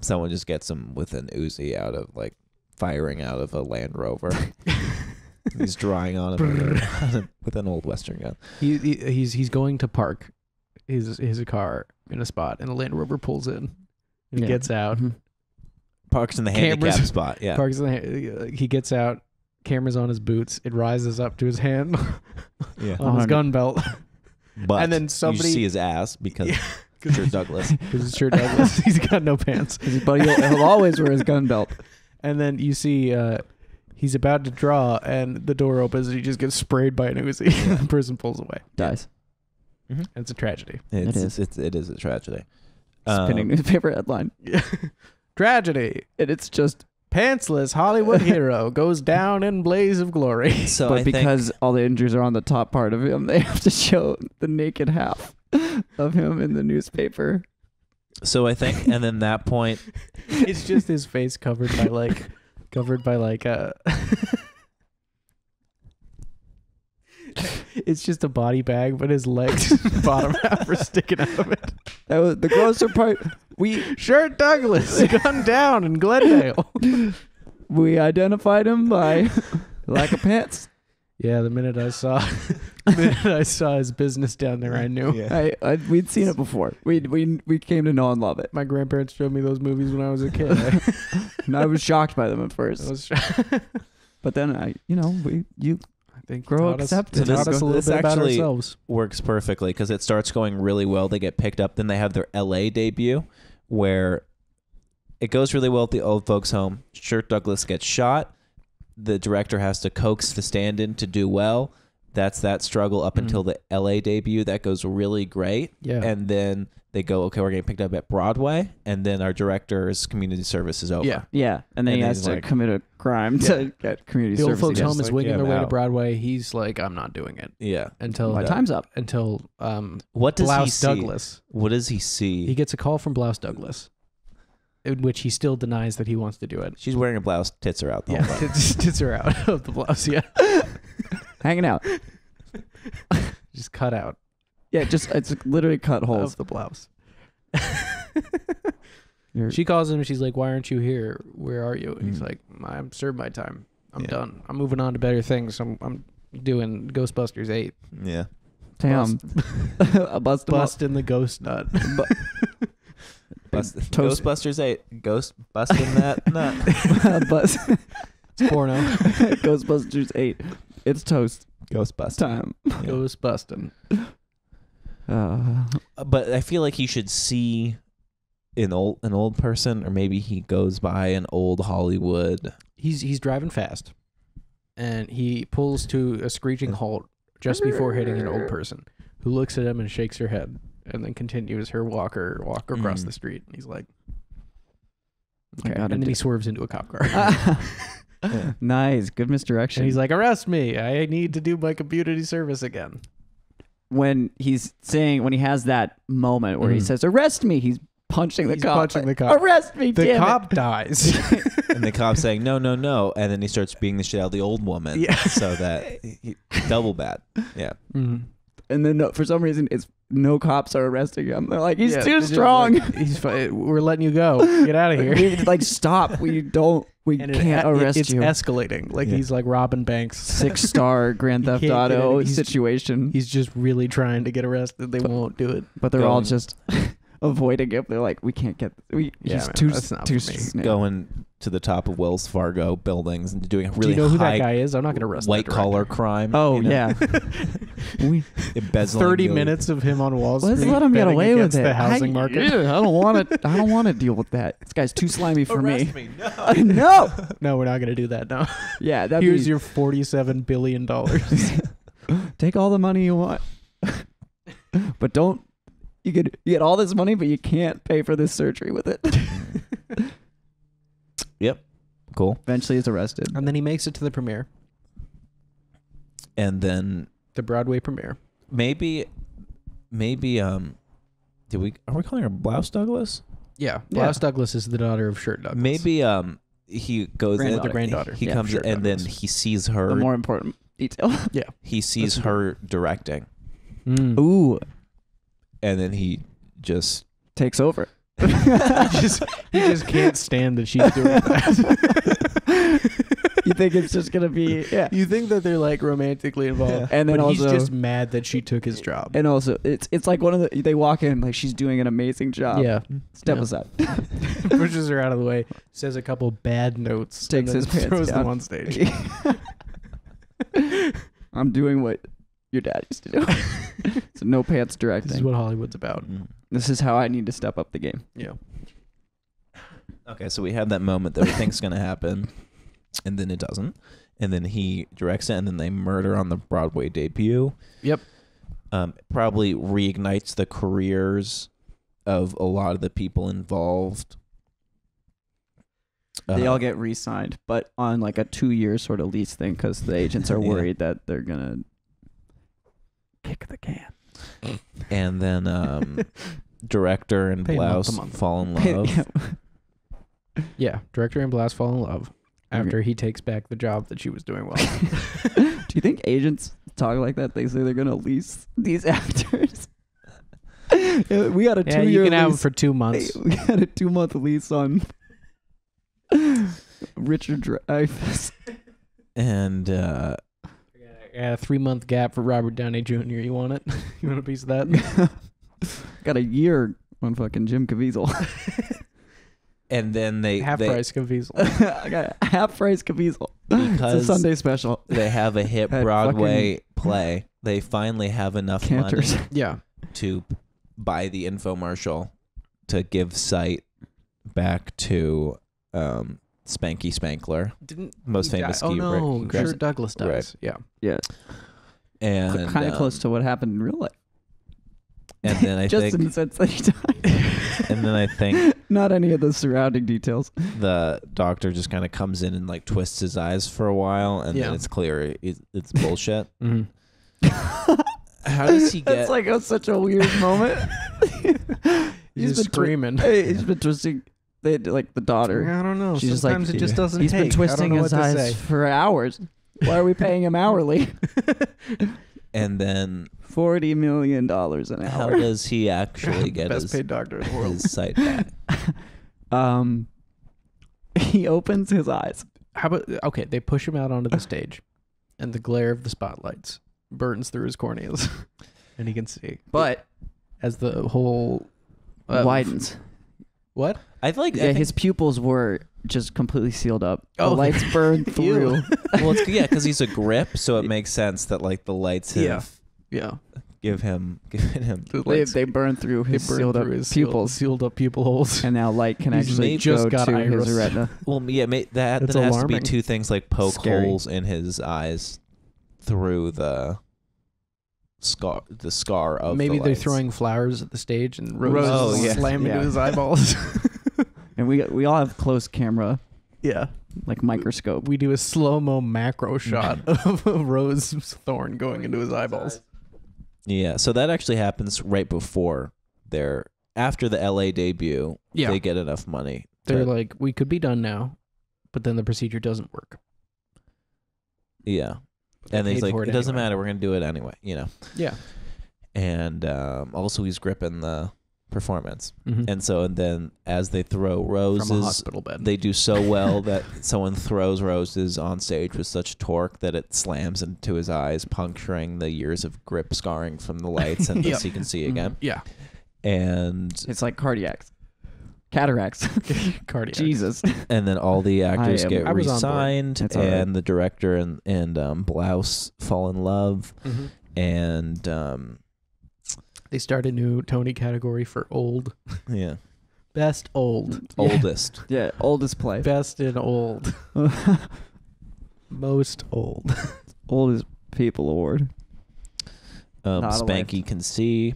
someone just gets him with an Uzi out of like firing out of a Land Rover. he's drawing on him with an old Western gun. He, he he's he's going to park his his car in a spot, and the Land Rover pulls in. And He Yeah. gets out. Mhm. Parks in the Cameras- handicap spot. Yeah, Parks in the, he gets out. Cameras on his boots. It rises up to his hand yeah. on his Oh, gun belt. But and then somebody- you see his ass because Yeah. Shirt Douglas. Because it's Shirt Douglas. He's got no pants. But he'll, he'll always wear his gun belt. And then you see uh, he's about to draw, and the door opens, and he just gets sprayed by an Uzi. the person pulls away. Dies. And it's a tragedy. It's, is. It's, it is a tragedy. Spinning Um, newspaper headline. tragedy. And it's just, Pantsless Hollywood hero goes down in blaze of glory. so but I think- because all the injuries are on the top part of him, they have to show the naked half of him in the newspaper. So I think, and then that point, it's just his face covered by like, covered by like uh It's just a body bag, but his legs, bottom half, are sticking out of it. That was the grosser part. We Shirt Douglas, gunned down in Glendale. we identified him by lack of pants. Yeah, the minute I saw, the minute I saw his business down there, I knew. Yeah. I, I we'd seen it before. We we we came to know and love it. My grandparents showed me those movies when I was a kid. And I was shocked by them at I first, was, but then I, you know, we you I think Grow taught us- acceptance. Taught This- us a little this bit about actually- ourselves. works perfectly because it starts going really well. They get picked up, then they have their LA debut where it goes really well at the old folks' home. Shirt Douglas gets shot. The director has to coax the stand in to do well. That's that struggle up Mhm. until the LA debut. That goes really great. Yeah. And then they go, okay, we're getting picked up at Broadway. And then our director's community service is over. yeah. yeah, and then And he then has to like- commit a crime to get community The old service. folks' again. home is like, winging yeah, their I'm way to. Broadway. He's like, I'm not doing it Yeah. until My Yeah. time's up. until um, What does he see? Douglas. What does he see? He gets a call from Blouse Douglas, in which he still denies that he wants to do it. She's wearing a blouse, tits are out the Yeah, whole tits, tits her out of the blouse. Yeah, Hanging out. just cut out Yeah, just it's literally cut holes. of the blouse. You're- She calls him. She's like, "Why aren't you here? Where are you?" And he's Mm. like, "I'm served my time. I'm Yeah. done. I'm moving on to better things. I'm I'm doing Ghostbusters eight. Yeah. Damn. a bust him up. Bust in the ghost nut. Bust, Toast- Ghostbusters 8. Ghost busting that nut. Bust. It's porno. Ghostbusters 8. It's toast Ghostbusters. time. Ghost busting. Uh, But I feel like he should see an old an old person, or maybe he goes by an old Hollywood. He's he's driving fast, and he pulls to a screeching halt just before hitting an old person, who looks at him and shakes her head, and then continues her walker walk across Mm. the street. And he's like, I okay. gotta and then do- he swerves into a cop car. nice. Good misdirection. And he's like, "Arrest me! I need to do my community service again." when he's saying, when he has that moment where he Mhm. says, arrest me, he's punching the He's cop. punching the cop. Arrest me, The damn it." cop dies. and the cop's saying, no, no, no. And then he starts beating the shit out of the old woman. Yeah. So that he, double bad. Yeah. Mhm. and then no, for some reason it's no cops are arresting him. They're like, he's Yeah, too they're just strong. like, he's fi- eh, we're letting you go. Get out of here. We- like stop. We don't. We And it- can't it- arrest it's you. escalating. Like Yeah. he's like robbing banks. Six star Grand You Theft can't get Auto any- he's- situation, He's just really trying to get arrested. They won't do it. but they're all going- just avoiding him. They're like, we can't get. We Yeah, he's man, too that's not too for me. snake. Going to the top of Wells Fargo buildings and doing really do you know who high that guy is? I'm not going to arrest white collar crime. Oh you know, yeah. we, embezzling Thirty millions. minutes of him on Wall Street. let's let him get away with it. The housing I, market. yeah, I don't want to. I don't want to deal with that. This guy's too slimy for Arrest me. me. No. no. No, we're not going to do that No. Yeah, that Here's your forty-seven billion dollars. take all the money you want, but don't. You get you get all this money, but you can't pay for this surgery with it. Yep. Cool. Eventually, he's arrested. and then he makes it to the premiere, And then the Broadway premiere. maybe, maybe um, do we are we calling her Blouse Douglas? Yeah, Yeah. Blouse Douglas is the daughter of Shirt Douglas. Maybe um, he goes in. Granddaughter. Granddaughter. He Yeah, comes sure, in and then Douglas. he sees The her. more important detail. Yeah. He sees That's her directing, Mm. Ooh, and then he just takes over. he just he just can't stand that she's doing that. you think it's just gonna be yeah, you think that they're like romantically involved, and then but also he's just mad that she took his job. and also it's it's like one of the they walk in like she's doing an amazing job. yeah, step Yeah. aside. pushes her out of the way, says a couple bad notes, Takes and then his pants throws them on stage. I'm doing what your dad used to do. so no pants directing. This is what Hollywood's about. Mm. This is how I need to step up the game. Yeah. Okay, so we have that moment that we think's gonna happen, and then it doesn't, and then he directs it, and then they murder on the Broadway debut. Yep. Um, probably reignites the careers of a lot of the people involved. They Uh, all get re-signed, but on like a two-year sort of lease thing because the agents are Yeah. worried that they're gonna kick the can. and then um, director and Pay a month Blouse a month. fall in love. Yeah, director and Blast fall in love after he takes back the job that she was doing well. Do you think agents talk like that? They say they're gonna lease these actors. Yeah, we got a yeah, two-year you can have them lease. for two months. we had a two-month lease on Richard Dreyfuss. and uh, Yeah, a three month gap for Robert Downey Jr. You want it? you want a piece of that? Got a year on fucking Jim Caviezel. and then they Half they, price Caviezel. I got a half price Caviezel. It's a because Sunday special. they have a hit Broadway play. They finally have enough Cantors. money Yeah. to buy the infomercial to give sight back to um, Spanky Spankler, Didn't most he die? famous Oh no, wreck- sure wreck- Douglas right. Yeah. Yeah, and kind of um, close to what happened in real life. And then I Just think, in the sense that he died. and then I think Not any of the surrounding details. the doctor just kind of comes in and like twists his eyes for a while, and Yeah. then it's clear it, it's bullshit. hmm How does he get? That's like a, such a weird moment. He's, just been twi- screaming. hey, he's been twisting. They like the daughter. I don't know. She's just like, Sometimes it just doesn't He's take. been twisting I don't know his eyes for hours. Why are we paying him hourly? and then Forty million dollars an hour. how does he actually get Best his, paid doctor in the world. his sight back? Um, he opens his eyes. How about okay? They push him out onto the stage, and the glare of the spotlights burns through his corneas, and he can see. But as the whole uh, widens. What? I like. I Yeah, think- his pupils were just completely sealed up. The Oh, lights burned through. well, it's, yeah, because he's a grip, so it makes sense that like the lights have Yeah. Yeah, give him given him. the They, lights- they burned through his burn sealed up his pupils, sealed up pupil holes. and now light can He's actually just go got to iris. his retina. Well, yeah, ma- that That's then has to be two things like poke Scary. holes in his eyes through the scar, the scar of. Maybe the they're throwing flowers at the stage and Roses roses Oh, yeah. slam Yeah. into his eyeballs. And we we all have close camera, yeah, like microscope. we do a slow mo macro shot of a rose thorn going into his eyeballs. Yeah, so that actually happens right before their after the LA debut. Yeah. they get enough money. They're to- like, we could be done now, but then the procedure doesn't work. yeah, and he's paid like, for it, it doesn't anyway." matter. We're gonna do it anyway. You know. Yeah. and um, also he's gripping the performance. Mhm. And so, and then as they throw from a roses, hospital bed. they do so well that someone throws roses on stage with such torque that it slams into his eyes, puncturing the years of grip scarring from the lights, and Yep. thus he can see Mhm. again. Yeah. And It's like cardiacs, cataracts. Cardiac. Jesus. and then all the actors am- get I was re-signed, That's all right. and the director and and um, Blouse fall in love, Mhm. and um, They start a new Tony category for old. yeah, Best old. oldest. Yeah, oldest play. Best in old. Most old. oldest people award. Um, Not a Spanky can see.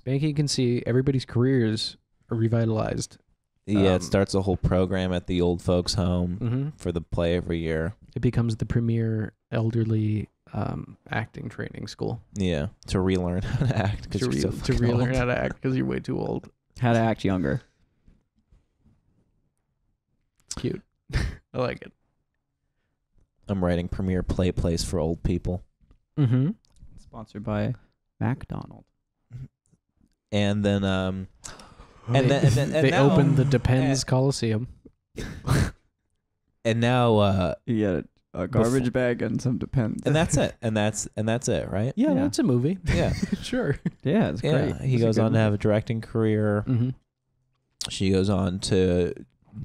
Spanky can see everybody's careers are revitalized. Yeah, Um, it starts a whole program at the old folks' home Mm-hmm. for the play every year. It becomes the premier elderly um, acting training school. Yeah, to relearn how to act because To, you're re- so to fucking relearn old. how to act because you're way too old. How to act younger. Cute. I like it. I'm writing premier play place for old people, Mm-hmm. Sponsored by McDonald. and then um, And then- and then- and they now- opened the Depends Coliseum. and now uh, You get a, a garbage bag and some Depends. and that's it, and that's and that's it, right? Yeah, Yeah. that's a movie. Yeah, sure. yeah, it's great. yeah. He It's a goes good on to have a directing career. Mm-hmm. She goes on to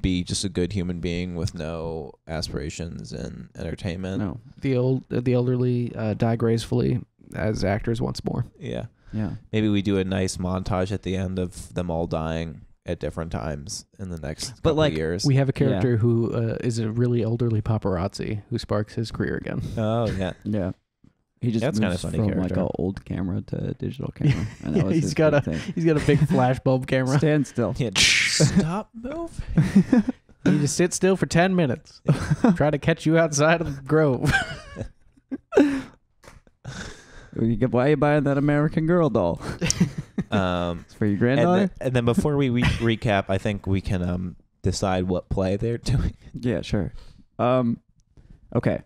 be just a good human being with no aspirations in entertainment. No. The old, uh, the elderly uh, die gracefully as actors once more. Yeah. Yeah. Maybe we do a nice montage at the end of them all dying at different times in the next But, couple like, years. We have a character who uh, is a really elderly paparazzi who sparks his career again. oh yeah, Yeah. He just That's kinda funny from character. like an old camera to digital camera. And that Yeah, was he's his got a- thing. He's got a big flashbulb camera. Stand still. yeah. Stop move. You just sit still for ten minutes. Try to catch you outside of the grove. You get- Why are you buying that American Girl doll? Um, It's for your and, granddaughter? and then before we re- recap, I think we can um decide what play they're doing. yeah, sure. Um, okay.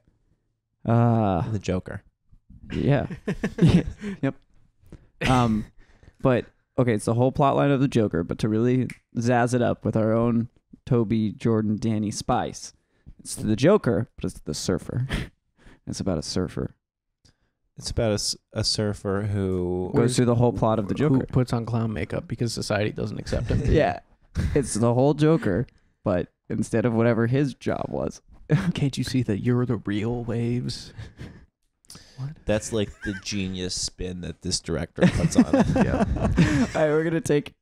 Uh, The Joker. yeah. yep. Um, but okay, it's the whole plot line of the Joker, but to really zazz it up with our own Toby, Jordan, Danny Spice, it's the Joker, but it's the surfer. it's about a surfer. It's about a, s- a surfer who Goes through the whole plot of the Who Joker. puts on clown makeup because society doesn't accept him? yeah, it's the whole Joker, but instead of whatever his job was. Can't you see that you're the real waves? What? That's like the genius spin that this director puts on it. Yeah. All right, we're gonna take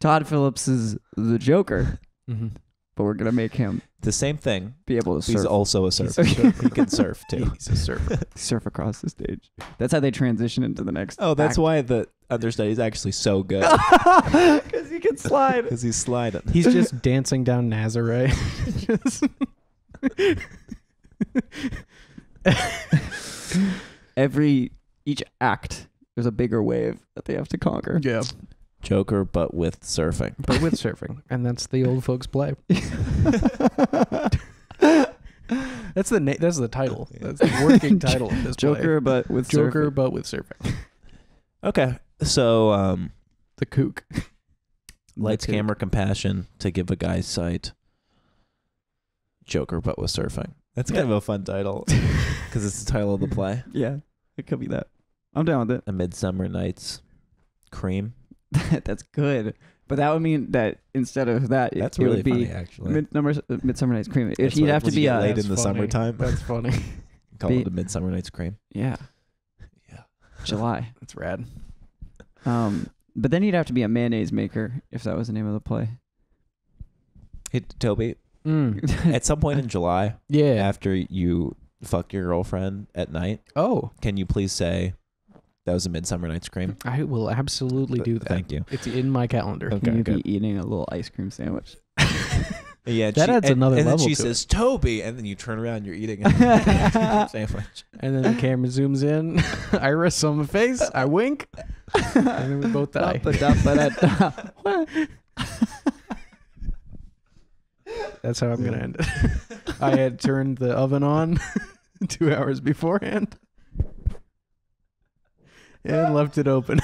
Todd Phillips's The Joker, Mm-hmm. But we're gonna make him The same thing. be able to He's surf, also a He's surfer. a surfer. he can surf too. He's a surfer. surf across the stage. That's how they transition into the next. Oh, that's why the understudy is actually so good because he can slide. because he's sliding. He's just dancing down Nazareth. Just- Every each act, there's a bigger wave that they have to conquer. yeah, Joker, but with surfing. but with surfing, and that's the old folks play. That's the na- that's the title. That's the working title of this play. Joker, but with Joker, surfing. but with surfing. Okay, so um, The kook. lights, The camera, compassion to give a guy's sight. Joker, but with surfing. That's kind of a fun title because it's the title of the play. Yeah, it could be that. I'm down with it. A Midsummer Night's Cream. that's good. But that would mean that instead of that, it, That's it really would be funny, actually. Midsummer, Midsummer Night's Cream. It, That's he'd what- have to when you be get a late That's in the funny. summertime. That's funny. Call be- it a Midsummer Night's Cream. yeah Yeah. July. That's rad. Um, but then he'd have to be a mayonnaise maker if that was the name of the play. Hey, Toby, Mm. at some point in July, Yeah. after you fuck your girlfriend at night, Oh, can you please say that was a Midsummer Night's Cream? I will absolutely do that. Thank you. It's in my calendar. Okay, Can you good. be eating a little ice cream sandwich? Yeah, That she- adds and- another and level then she to says Toby, and then you turn around, you're eating a sandwich. And then the camera zooms in. I Iris on my face. I wink. And then we both die. Ba-da-ba-da-da. That's how I'm gonna end it. I had turned the oven on two hours beforehand. And left it open.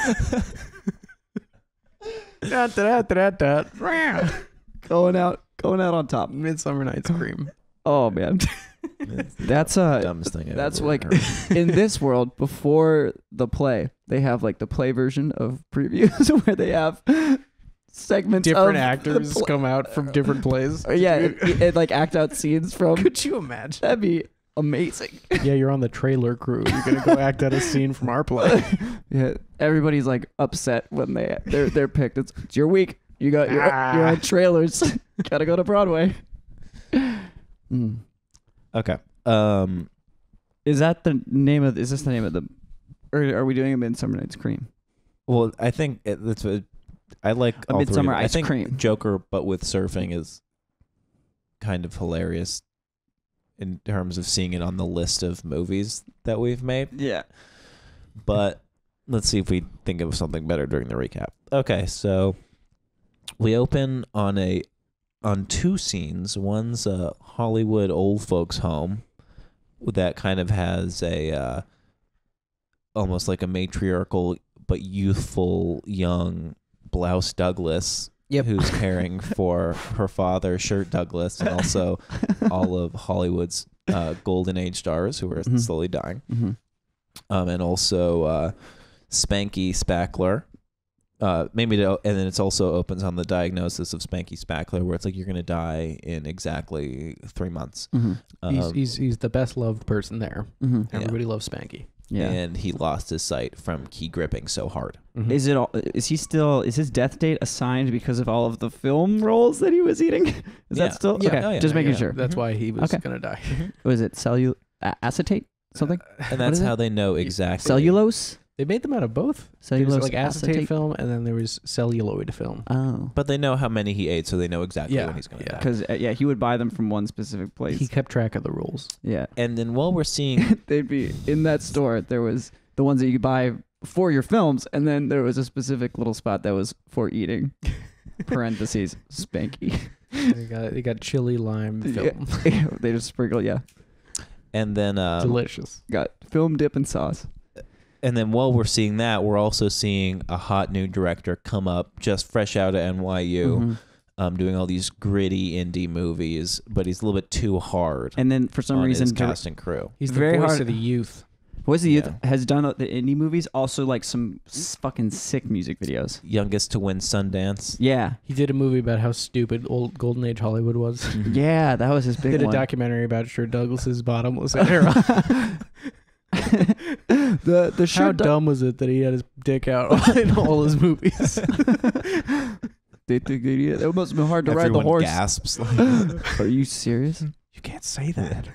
Da, da, da, da, da. going out, going out on top. Midsummer Night's Cream. Oh man, that's a dumbest thing I've that's ever like- heard. in this world before the play they have like the play version of previews where they have segments Different of the actors pl- come out from different plays. Uh, yeah it, it, like act out scenes from Could you imagine? that'd be amazing Yeah, you're on the trailer crew. You're gonna go act out a scene from our play. yeah everybody's like upset when they they're they're picked it's, it's your week you got you're, you're on Ah. trailers gotta go to broadway Mm. Okay. Um, is that the name of is this the name of the or are we doing a midsummer night's cream well, I think it, that's what I like. A all three of Midsummer them. I Ice think Cream. Joker, but with surfing, is kind of hilarious in terms of seeing it on the list of movies that we've made. yeah but let's see if we think of something better during the recap. Okay, so we open on a on two scenes. One's a Hollywood old folks home that kind of has a uh, almost like a matriarchal but youthful young Blouse Douglas Yep. who's caring for her father, Shirt Douglas, and also all of Hollywood's uh, golden age stars who are Mhm. slowly dying mm-hmm. um, and also uh, Spanky Spackler. Uh, maybe to, and then it's also opens on the diagnosis of Spanky Spackler, where it's like you're gonna die in exactly three months. Mm-hmm. He's, Um, he's he's the best loved person there. Mm-hmm. Yeah. Everybody loves Spanky. Yeah and he lost his sight from key gripping so hard. Mhm. Is it all? Is he still? Is his death date assigned because of all of the film roles that he was eating? Is Yeah. that still Yeah. okay? Oh, yeah. Just making Yeah, sure. That's Mhm. why he was Okay. gonna die. Was it cellu a- acetate something? And that's is it? how they know exactly. Cellulose. They made them out of both. There was Cellulose like acetate, film, and then there was celluloid film. Oh, But they know how many he ate, so they know exactly Yeah, when he's gonna yeah. die. because uh, yeah, he would buy them from one specific place. He kept track of the rules. yeah, And then while we're seeing, they'd be in that store. There was the ones that you could buy for your films, and then there was a specific little spot that was for eating. Parentheses spanky. they got they got chili lime film. they just sprinkle. Yeah, and then um, Delicious. got film dip and sauce. And then while we're seeing that, we're also seeing a hot new director come up, just fresh out of NYU, Mhm. um, doing all these gritty indie movies, but he's a little bit too hard And then for some on reason, his cast and crew. He's the Very voice hard- of the youth. Voice of the Youth Yeah. has done the indie movies, also like some fucking sick music videos. Youngest to win Sundance. Yeah, He did a movie about how stupid old golden age Hollywood was. yeah, that was his big did a documentary about Shirt Douglas's bottomless era. the the How shirt dumb was it that he had his dick out in all his movies? they think they, it must have been hard to Everyone ride the horse. gasps. Are you serious? you can't say that.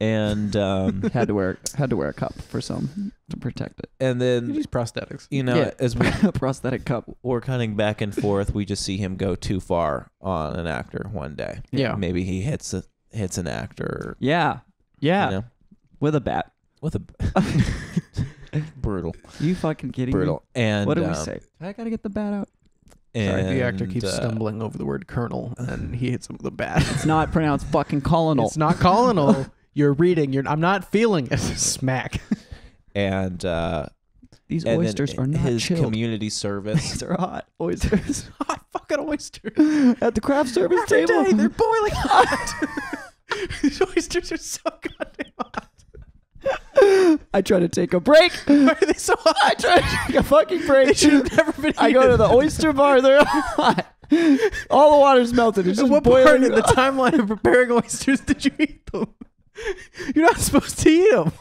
and um, had to wear had to wear a cup for some to protect it. and then use prosthetics. you know Yeah. as we a prosthetic cup. we're cutting back and forth, we just see him go too far on an actor one day. Yeah. maybe he hits a hits an actor. Yeah, yeah, you know, with a bat. With a brutal, You fucking kidding brutal. And? What do we um, say? I gotta get the bat out. Sorry, the actor and, keeps uh, stumbling over the word colonel and he hits him with a bat. It's not pronounced fucking colonel. It's not colonel. You're reading. You're. I'm not feeling it. Smack. and uh, These and oysters are not his chilled. community service. These are hot oysters Hot fucking oyster. at the craft service Every table. day they're boiling hot. These oysters are so goddamn hot. I try to take a break. Why are they so hot? I try to take a fucking They break. should have never been. I go to the oyster bar. They're hot. All the water's melted. It's just what boiling. part in the timeline of preparing oysters did you eat them? You're not supposed to eat them.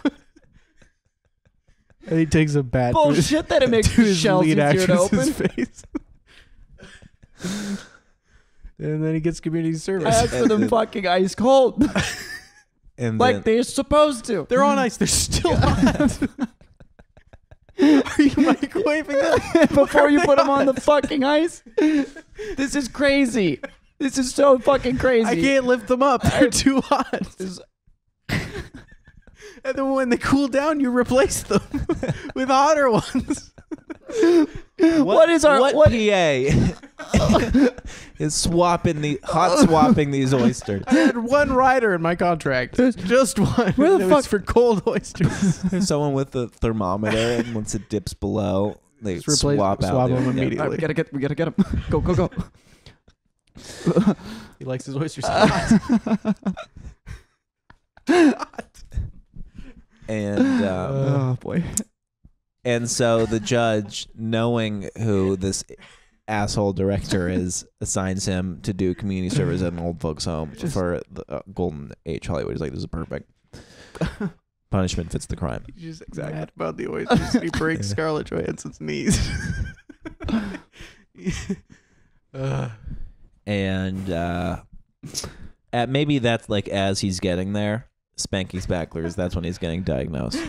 And he takes a bat to his, Bullshit that it makes to the his shells lead easier to open. face. and then he gets community I service. asked for them fucking ice cold, and like then, they're supposed to. They're on ice. They're still hot. Are you microwaving them? Before you put them on the fucking ice. This is crazy. This is so fucking crazy. I can't lift them up. They're too hot. And then when they cool down, you replace them with hotter ones. What is our what, what? PA is swapping the hot swapping these oysters. I had one rider in my contract. There's just one. Where the It was fuck- for cold oysters. There's someone with the thermometer, and once it dips below, they Just replace- swap out. swap the- them yeah. immediately. All right, we gotta get. We gotta get him. Go go go. he likes his oysters hot. And um, oh boy. And so the judge, knowing who this asshole director is, assigns him to do community service at an old folks' home Just- for the uh, Golden Age Hollywood. He's like, this is a perfect. Punishment fits the crime. He's just mad about the oysters. he breaks Scarlett Johansson's knees. Ugh. and uh, at maybe that's like as he's getting there, Spanky Spacklers. That's when he's getting diagnosed.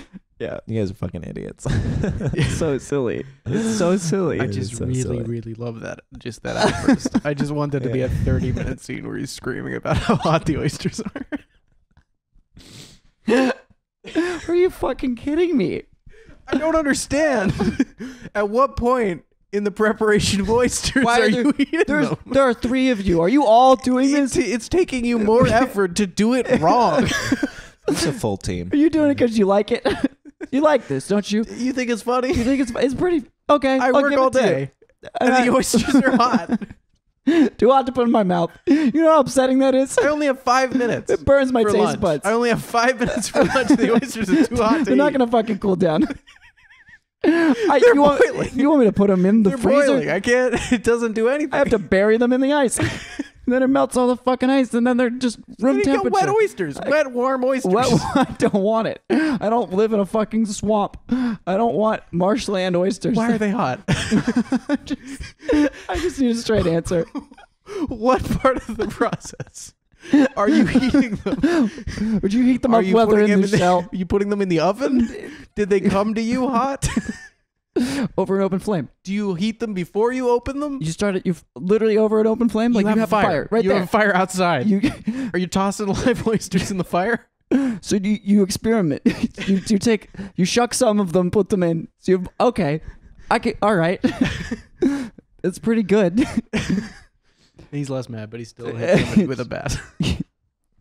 Yeah. You guys are fucking idiots. It's so silly. It's so silly. I It just so really, silly. really love that. Just that outburst. I just want that to be a 30 minute scene where he's screaming about how hot the oysters are. Are you fucking kidding me? I don't understand. At what point in the preparation of oysters Why are are you eating There's them? there are three of you. Are you all doing It's, this? it's taking you more effort to do it wrong. it's a full team. Are you doing it because you like it? You like this, don't you? you think it's funny? You think it's it's pretty okay? I I'll work give all it to you. day, and I- the uh, oysters are hot. Too hot to put in my mouth. You know how upsetting that is. I only have five minutes. It burns my for taste lunch. buds. I only have five minutes for lunch. The oysters are too hot to They're not eat. gonna fucking cool down. I, you, want, boiling. you want me to put them in the They're freezer? boiling. I can't. It doesn't do anything. I have to bury them in the ice. And then it melts all the fucking ice, and then they're just room You temperature. wet oysters. Wet, warm oysters. Well, I don't want it. I don't live in a fucking swamp. I don't want marshland oysters. Why are they hot? I just need a straight answer. what part of the process are you heating them? Would you heat them Are up you whether in them the shell you putting them in the oven? Did they come to you hot? over an open flame? Do you heat them before you open them? You start it. You literally over an open flame, like you, have, a fire, right you there. have a fire outside. you Are you tossing live oysters in the fire? so you you experiment. you you take you shuck some of them, put them in. So you okay, I can all right. it's pretty good. He's less mad, but he still with a bat.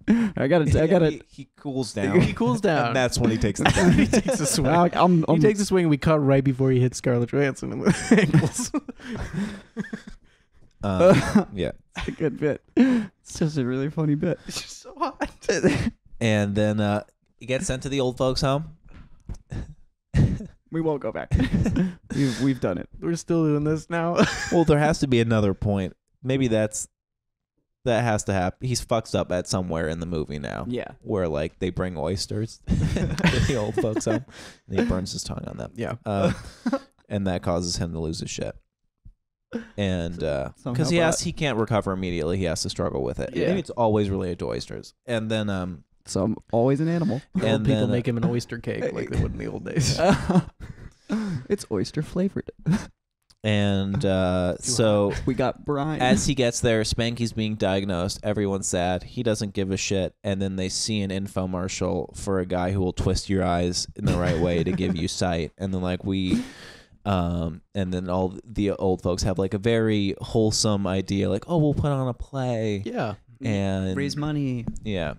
I gotta I gotta. he, he cools down. he cools down. And that's when he takes the he takes a swing. I- I'm, he I'm, takes a swing. and We cut right before he hits Scarlett Johansson in the ankles. um, yeah. a good bit. It's just a really funny bit. it's just so hot. And then uh, he gets sent to the old folks' home. We won't go back. we've we've done it. We're still doing this now. Well, there has to be another point. Maybe that's that has to happen. He's fucked up at somewhere in the movie now, Yeah. where like they bring oysters to the old folks' home, and he burns his tongue on them, yeah. um, and that causes him to lose his shit. And because Somehow he has, he can't recover immediately. He has to struggle with it. Yeah. Maybe it's always related to oysters. And then, um, So I'm always an animal. And old people then, uh, make him an oyster cake like they would in the old days. it's oyster flavored. And uh, so We got Brian. as he gets there, Spanky's being diagnosed. Everyone's sad. He doesn't give a shit. And then they see an infomercial for a guy who will twist your eyes in the right way to give you sight. And then like we, um, and then all the old folks have like a very wholesome idea, like oh we'll put on a play yeah. and raise money. yeah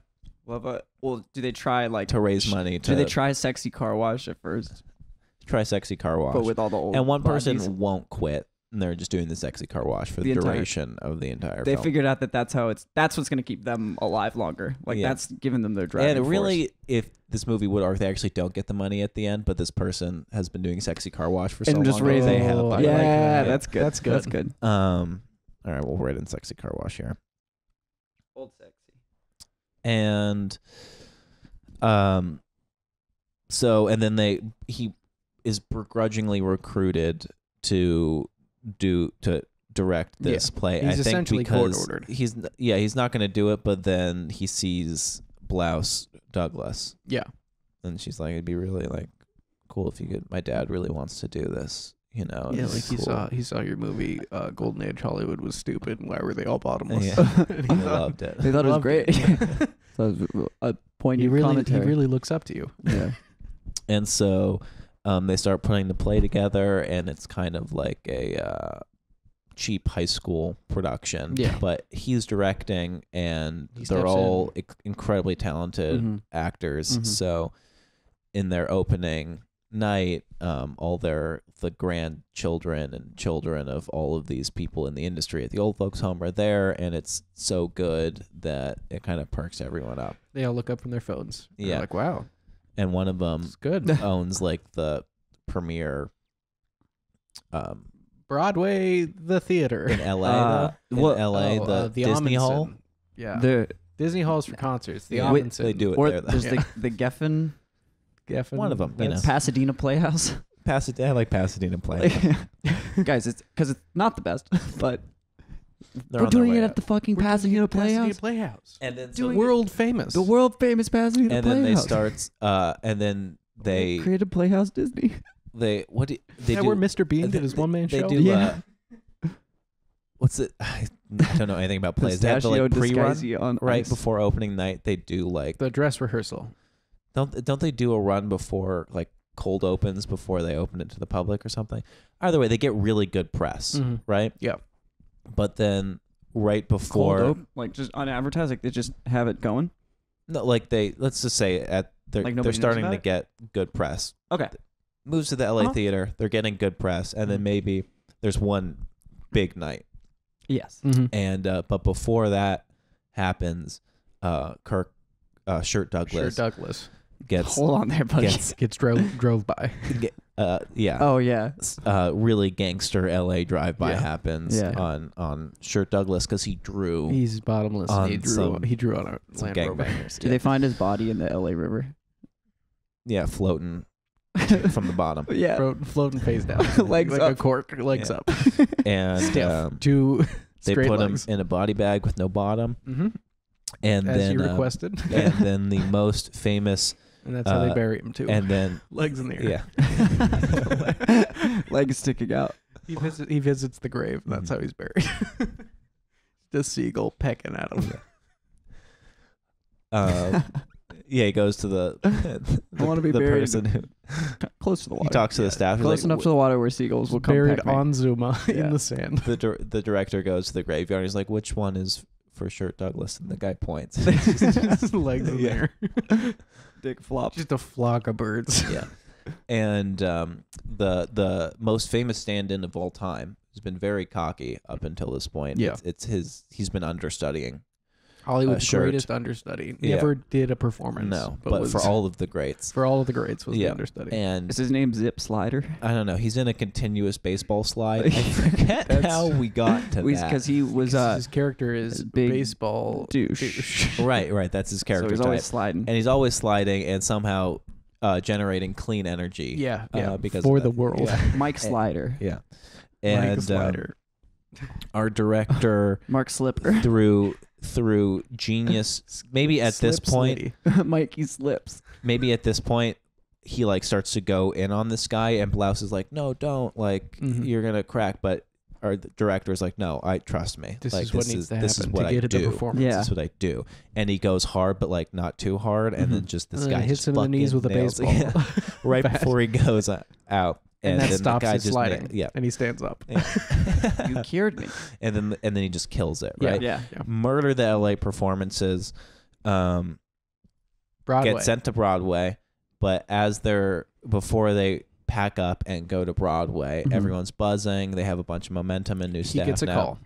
Well, but well, do they try like to raise money to Do they try sexy car wash at first, try sexy car wash. but with all the old and one person bodies? won't quit. And they're just doing the sexy car wash for the, The entire- duration of the entire They film. figured out that that's how it's. That's what's gonna keep them alive longer. Like Yeah. that's giving them their driving and force. really, if this movie would, or if they actually don't get the money at the end, but this person has been doing sexy car wash for so and just long, raise they it. have. Oh, yeah, like that. that's good. That's good. That's good. Um. All right, we'll write in sexy car wash here, Old sexy. and um, so and then they he is begrudgingly recruited to do to direct Yeah. this play. He's I think essentially because court-ordered. he's yeah he's not going to do it, but then he sees Blouse Douglas, Yeah. and she's like, it'd be really like cool if you could. My dad really wants to do this, you know. Yeah, it's like he saw he saw your movie uh, Golden Age Hollywood was stupid. Why were they all bottomless? Yeah. And he I thought- loved it. They thought it was great. it. so it was a he poignant really he really looks up to you. yeah. and so um, they start putting the play together and it's kind of like a uh, cheap high school production. Yeah. But he's directing, and He they're all inc- incredibly talented Mhm. actors. Mhm. So, in their opening night, um, all their the grandchildren and children of all of these people in the industry at the old folks' home are there, and it's so good that it kind of perks everyone up. They all look up from their phones. Yeah. like, wow, And one of them it's good. owns like the premier. Um, Broadway, the theater. in LA, Uh, though. in what- LA, Oh, the, uh, Disney Hall. Yeah, The Disney Halls for concerts. The Yeah, Wait, Ahmanson. they do it or there. Though. there's Yeah. the the Geffen Geffen, One of 'em, you know. that's- Pasadena Playhouse. Pasadena, I like Pasadena play. Guys, it's because it's not the best, but They're we're on their doing way it up. at the fucking We're doing Pasadena it Pasadena Playhouse. Playhouse. and then doing- World famous. The world famous Pasadena and then they start uh and then they created a Playhouse Disney. they what do they yeah, do where Mr. Bean uh, did his they- one man they show. do Yeah. uh, what's it I don't know anything about plays they have to Pistachio like pre-run Disguise on right ice. before opening night they do like the dress rehearsal. don't don't they do a run before like cold opens before they open it to the public or something either way they get really good press Mhm. right Yeah. But then right Cold before open, like just unadvertised, like they just have it going. no like they let's just say at they're Like they're nobody knows starting about to it? get good press Okay. moves to the LA Uh-huh. theater. They're getting good press, and then maybe there's one big night, Yes. Mm-hmm. and uh, but before that happens, uh, Kirk uh, Shirt Sure, Douglas Douglas gets Hold on there, buddy. gets gets drove drove by. get, uh, yeah. oh yeah. Uh, really gangster LA drive by Yeah. happens Yeah. on on Shirt Douglas because he drew He's bottomless. On he drew. some- he drew on a some Land Rover. gangbangers. Did they find his body in the L.A. River? yeah floating from the bottom yeah. Float, floating face down, Legs like a cork, legs Yeah. up. and Stiff. um, Two they put legs. him in a body bag with no bottom, hmm and As then you um, requested, and then the most famous and that's how they uh, bury him too. and then legs in the air. yeah Legs sticking out. He visits. He visits the grave. and That's Mhm. how he's buried. the seagull pecking at him. um, yeah, he goes to the. I wanna be the buried person who Close to the water. he talks to the staff. he's Close like, enough to the water where seagulls will come buried peck me. on Zuma Yeah. in the sand. the dir- the director goes to the graveyard. He's like, "Which one is for Shirt Douglas?" And the guy points. Just legs in Yeah. there. Dick flop. Just a flock of birds. yeah, and um, the the most famous stand-in of all time has been very cocky up until this point. Yeah. it's, it's his. He's been understudying. Hollywood's shirt. greatest understudy. Yeah. Never did a performance. No, but, was, for all of the greats. for all of the greats was Yeah. the understudy. And Is his name Zip Slider? I don't know. He's in a continuous baseball slide. I forget how we got to that. Because he was uh his character is big baseball douche. right, right. That's his so character he's type. always sliding. and he's always sliding and somehow uh, generating clean energy. Yeah, uh, yeah. because for the world. Yeah. Mike Slider. yeah. Like a And um, slider. our director Mark Slipper. through through genius maybe at this Slips point lady. Mikey Slips. maybe at this point he like starts to go in on this guy and Blouse is like no don't like Mhm. you're gonna crack but our director is like no I trust me This like is what needs to this is happen what to I get it do the performance. Yeah. this is what I do and he goes hard but like not too hard and then Mhm. just this And then guy hits just him in the knees with a nails baseball. Right bat. before he goes uh, out and, and, that stops the guy his just na- sliding. yeah and he stands up. Yeah. You cured me. and then and then he just kills it right Yeah. Yeah. murder the LA performances um Broadway. get sent to Broadway but as they're before they pack up and go to Broadway Mhm. everyone's buzzing they have a bunch of momentum and new he staff gets a now. call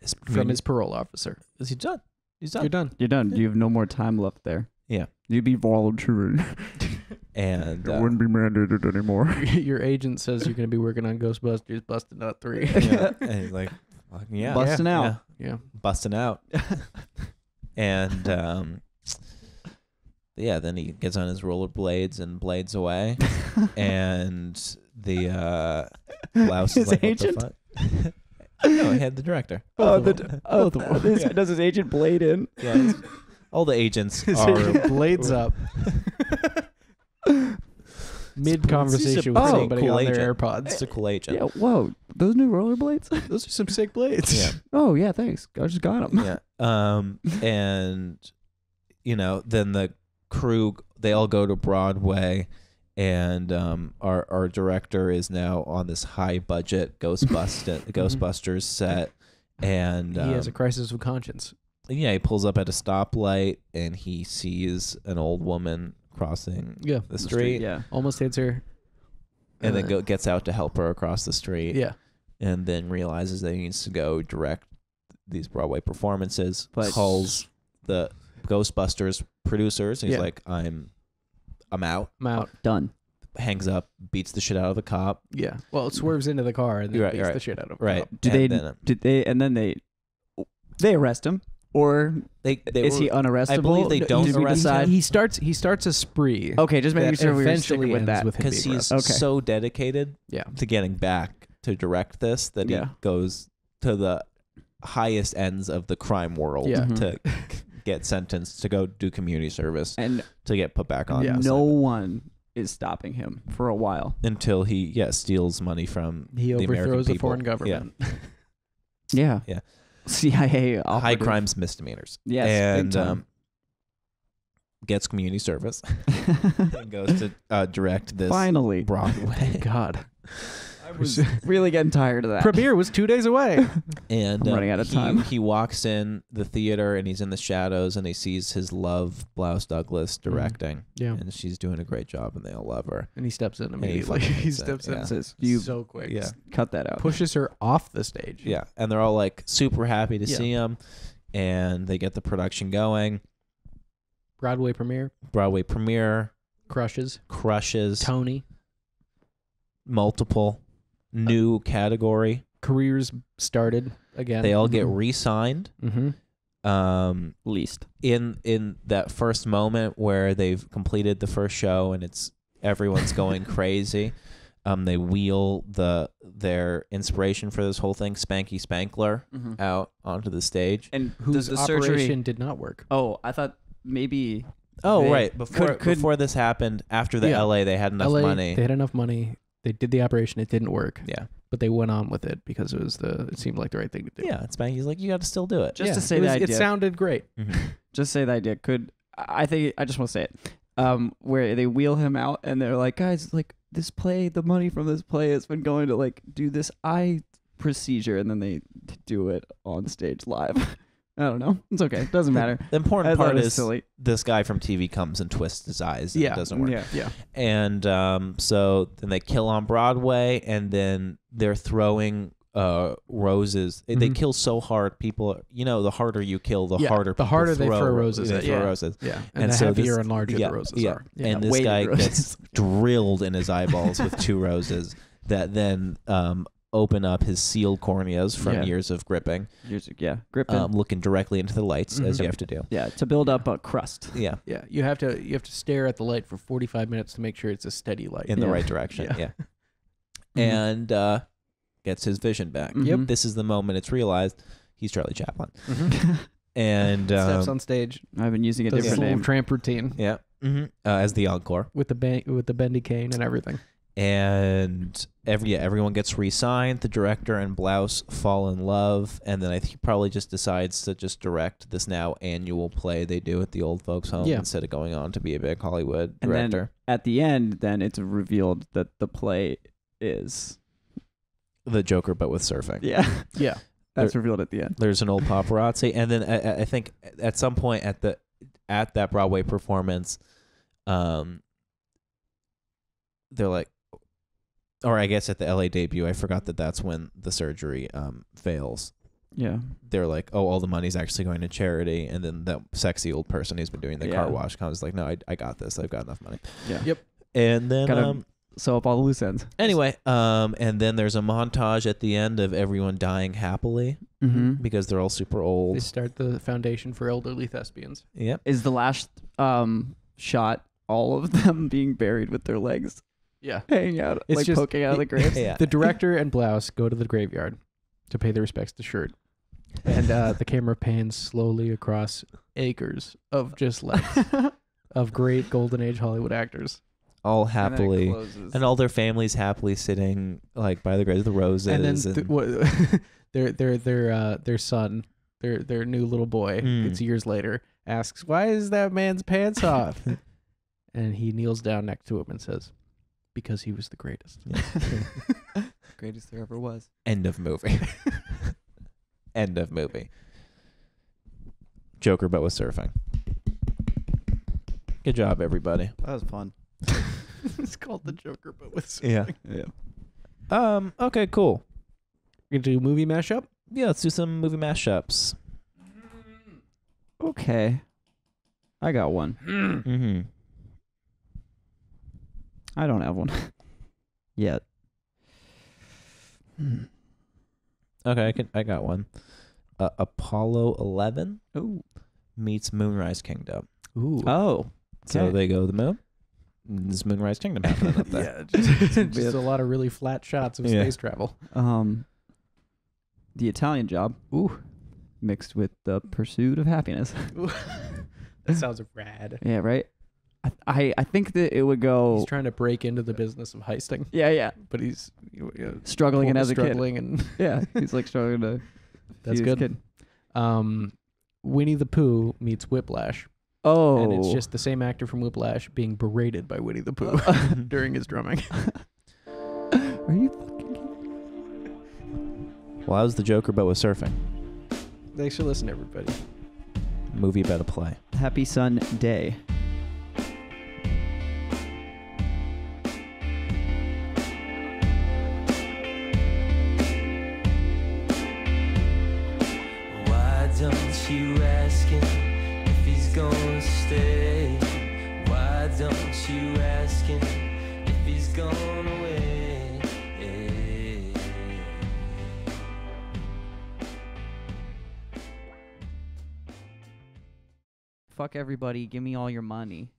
Is- from his parole officer. is he done he's done You're done. You're done. You have no more time left there. Yeah. You'd be volunteering. and uh, wouldn't be mandated anymore. Your agent says you're going to be working on Ghostbusters Busting Out 3. yeah, and he's like fuck, yeah Busting yeah, out. yeah. busting out and um yeah then he gets on his rollerblades and blades away and the uh blouse His is like, agent? what the fuck? no he had the director Oh, Both the, of oh, Both of them. this- Yeah. does his agent blade in? yeah all the agents His are agent blades up mid conversation with oh, somebody cool on their agent. AirPods. it's a cool agent Yeah. Whoa. Those new rollerblades? Those are some sick blades. yeah oh yeah. Thanks. I just got them. yeah um and you know then the crew they all go to broadway and um, our our director is now on this high budget Ghostbusters Ghostbusters set, and he has a um, crisis of conscience. yeah, he pulls up at a stoplight and he sees an old woman crossing Yeah, the street, Yeah. almost hits her. and then Uh, go, gets out to help her across the street, Yeah, and then realizes that he needs to go direct these Broadway performances. But- calls the Ghostbusters producers, and he's Yeah. like, "I'm, I'm out." I'm out. Done. Hangs up, beats the shit out of the cop. Yeah. Well, it swerves into the car and then Right, beats right. the shit out of him. Right. Do and they? then, uh, Did they? And then they. They arrest him, or they, they is were- he unarrestable? I believe they don't he- arrest decide? him He starts. He starts a spree. Okay, just making that sure we were eventually sticking with that. with him because being he's. Okay. so dedicated Yeah. to getting back to direct this that Yeah. he goes to the highest ends of the crime world Yeah. to mm-hmm. get sentenced to go do community service and to get put back on Yeah. no one is stopping him for a while. until he yeah steals money from He the American overthrows a people. foreign Yeah. government. Yeah. Yeah. CIA high crimes misdemeanors. Yes, and um, gets community service and goes to uh, direct this Finally, Broadway. God. I was really getting tired of that. Premiere was two days away. and I'm um, running out of he- time. He walks in the theater and he's in the shadows and he sees his love Blouse Douglas directing yeah. and she's doing a great job and they all love her. And he steps in he immediately. fucking He, steps in yeah. Says, you so quick. Yeah. cut that out. Pushes her off the stage. Yeah, and they're all like super happy to Yeah. see him, and they get the production going. Broadway premiere. Broadway premiere Crushes. crushes Tony. multiple new category. Careers started again. They all get re-signed. Mm-hmm. Um, Least. in in that first moment where they've completed the first show and it's everyone's going crazy. Um, they wheel the their inspiration for this whole thing, Spanky Spankler, out onto the stage. And Whose the, the operation surgery. did not work. Oh, I thought maybe. Oh, They- right. Before could- could- before this happened, after the Yeah. LA, they had enough LA, money. They had enough money. They did the operation. It didn't work, yeah, but they went on with it because it was the. It seemed like the right thing to do. yeah. And He's like, you got to still do it. Just Yeah, to say it the idea. It sounded great. Mhm. just say the idea could I think I just want to say it. Um, where they wheel him out and they're like, guys, like this play, the money from this play has been going to like do this eye procedure, and then they t- do it on stage live. I don't know. It's okay. It doesn't matter. The important part is silly. this guy from TV comes and twists his eyes. And Yeah. it doesn't work. Yeah. Yeah. And um, so then they kill on Broadway, and then they're throwing uh, roses. They- They Mhm. kill so hard, people. You know, the harder you kill, the Yeah, harder. the people harder they throw roses They throw you. roses. Yeah, and, And the so heavier this- and larger yeah, the roses yeah. are. And this guy roses. gets drilled in his eyeballs with two roses that then um, open up his sealed corneas from Yeah. years of gripping, Years- yeah, gripping. um, looking directly into the lights as Mhm. you have to do. yeah, to build up a crust. Yeah, Yeah, you have to you have to stare at the light for 45 minutes to make sure it's a steady light. in the Yeah. right direction. Yeah. Yeah, Mhm. and uh, gets his vision back. Mhm. This is the moment it's realized he's Charlie Chaplin, Mhm. and Steps um, on stage, I've been using a does his different little name. tramp routine yeah, hmm uh, as the encore. with the bang, with the bendy cane and everything. And every yeah, everyone gets re-signed. The director and Blouse fall in love, and then I think he probably just decides to just direct this now annual play they do at the old folks' home Yeah. instead of going on to be a big Hollywood And then- director. At the end, then it's revealed that the play is the Joker, but with surfing. yeah. Yeah, That's revealed at the end. There's an old paparazzi, and then I- I, I think at some point at the at that Broadway performance, um, they're like, or I guess at the LA debut, I forgot that that's when the surgery um fails. Yeah. they're like, oh, all the money's actually going to charity, and then that sexy old person who's been doing the car wash comes like, no, I, I got this, I've got enough money. Yeah. Yep. And then, Gotta- um, Sew up all the loose ends. anyway, um, and then there's a montage at the end of everyone dying happily Mm-hmm. because they're all super they old. start the foundation for elderly thespians. Yep. Is the last um shot all of them being buried with their legs Yeah, hanging out, It's like just- poking out of the graves? Yeah. the director and Blouse go to the graveyard to pay their respects to Shirt, and uh, the camera pans slowly across acres of just legs of great golden age Hollywood actors. all And then it happily, closes. and all their families happily sitting like by the graves of the roses. and then and- th- what, their their their uh, their son, their their new little boy, Mm. gets years later asks, "Why is that man's pants off?" and he kneels down next to him and says, because he was the greatest. Greatest there ever was. End of movie. End of movie. Joker, but with surfing. Good job, everybody. That was fun. it's called the Joker, but with surfing. Yeah. Yeah. Um. Okay. Cool. We're gonna do movie mashup. Yeah. Let's do some movie mashups. Okay. I got one. Mm-hmm. I don't have one yet. Hmm. Okay. I can. I got one. Uh, Apollo Eleven Oh. meets Moonrise Kingdom. Ooh. Oh. So Okay. they go to the moon. This Moonrise Kingdom happening up there. yeah, just, just a lot of really flat shots of Yeah. space travel. Um. The Italian job. Ooh. Mixed with the pursuit of happiness. that sounds rad. yeah. Right. I, I I think that it would go. He's trying to break into the business of heisting, yeah. Yeah. but he's you know, Struggling and as a kid. struggling and Yeah. He's like struggling to. that's good. kid. Um, Winnie the Pooh meets Whiplash, Oh. and it's just the same actor from Whiplash being berated by Winnie the Pooh during his drumming. Are you fucking kidding? Well, I was the Joker, but with surfing. Thanks for listening, everybody. Movie about to play. Happy Sun Day. You ask him if he's gonna stay? Why don't you ask him if? Fuck everybody. Give me all your money.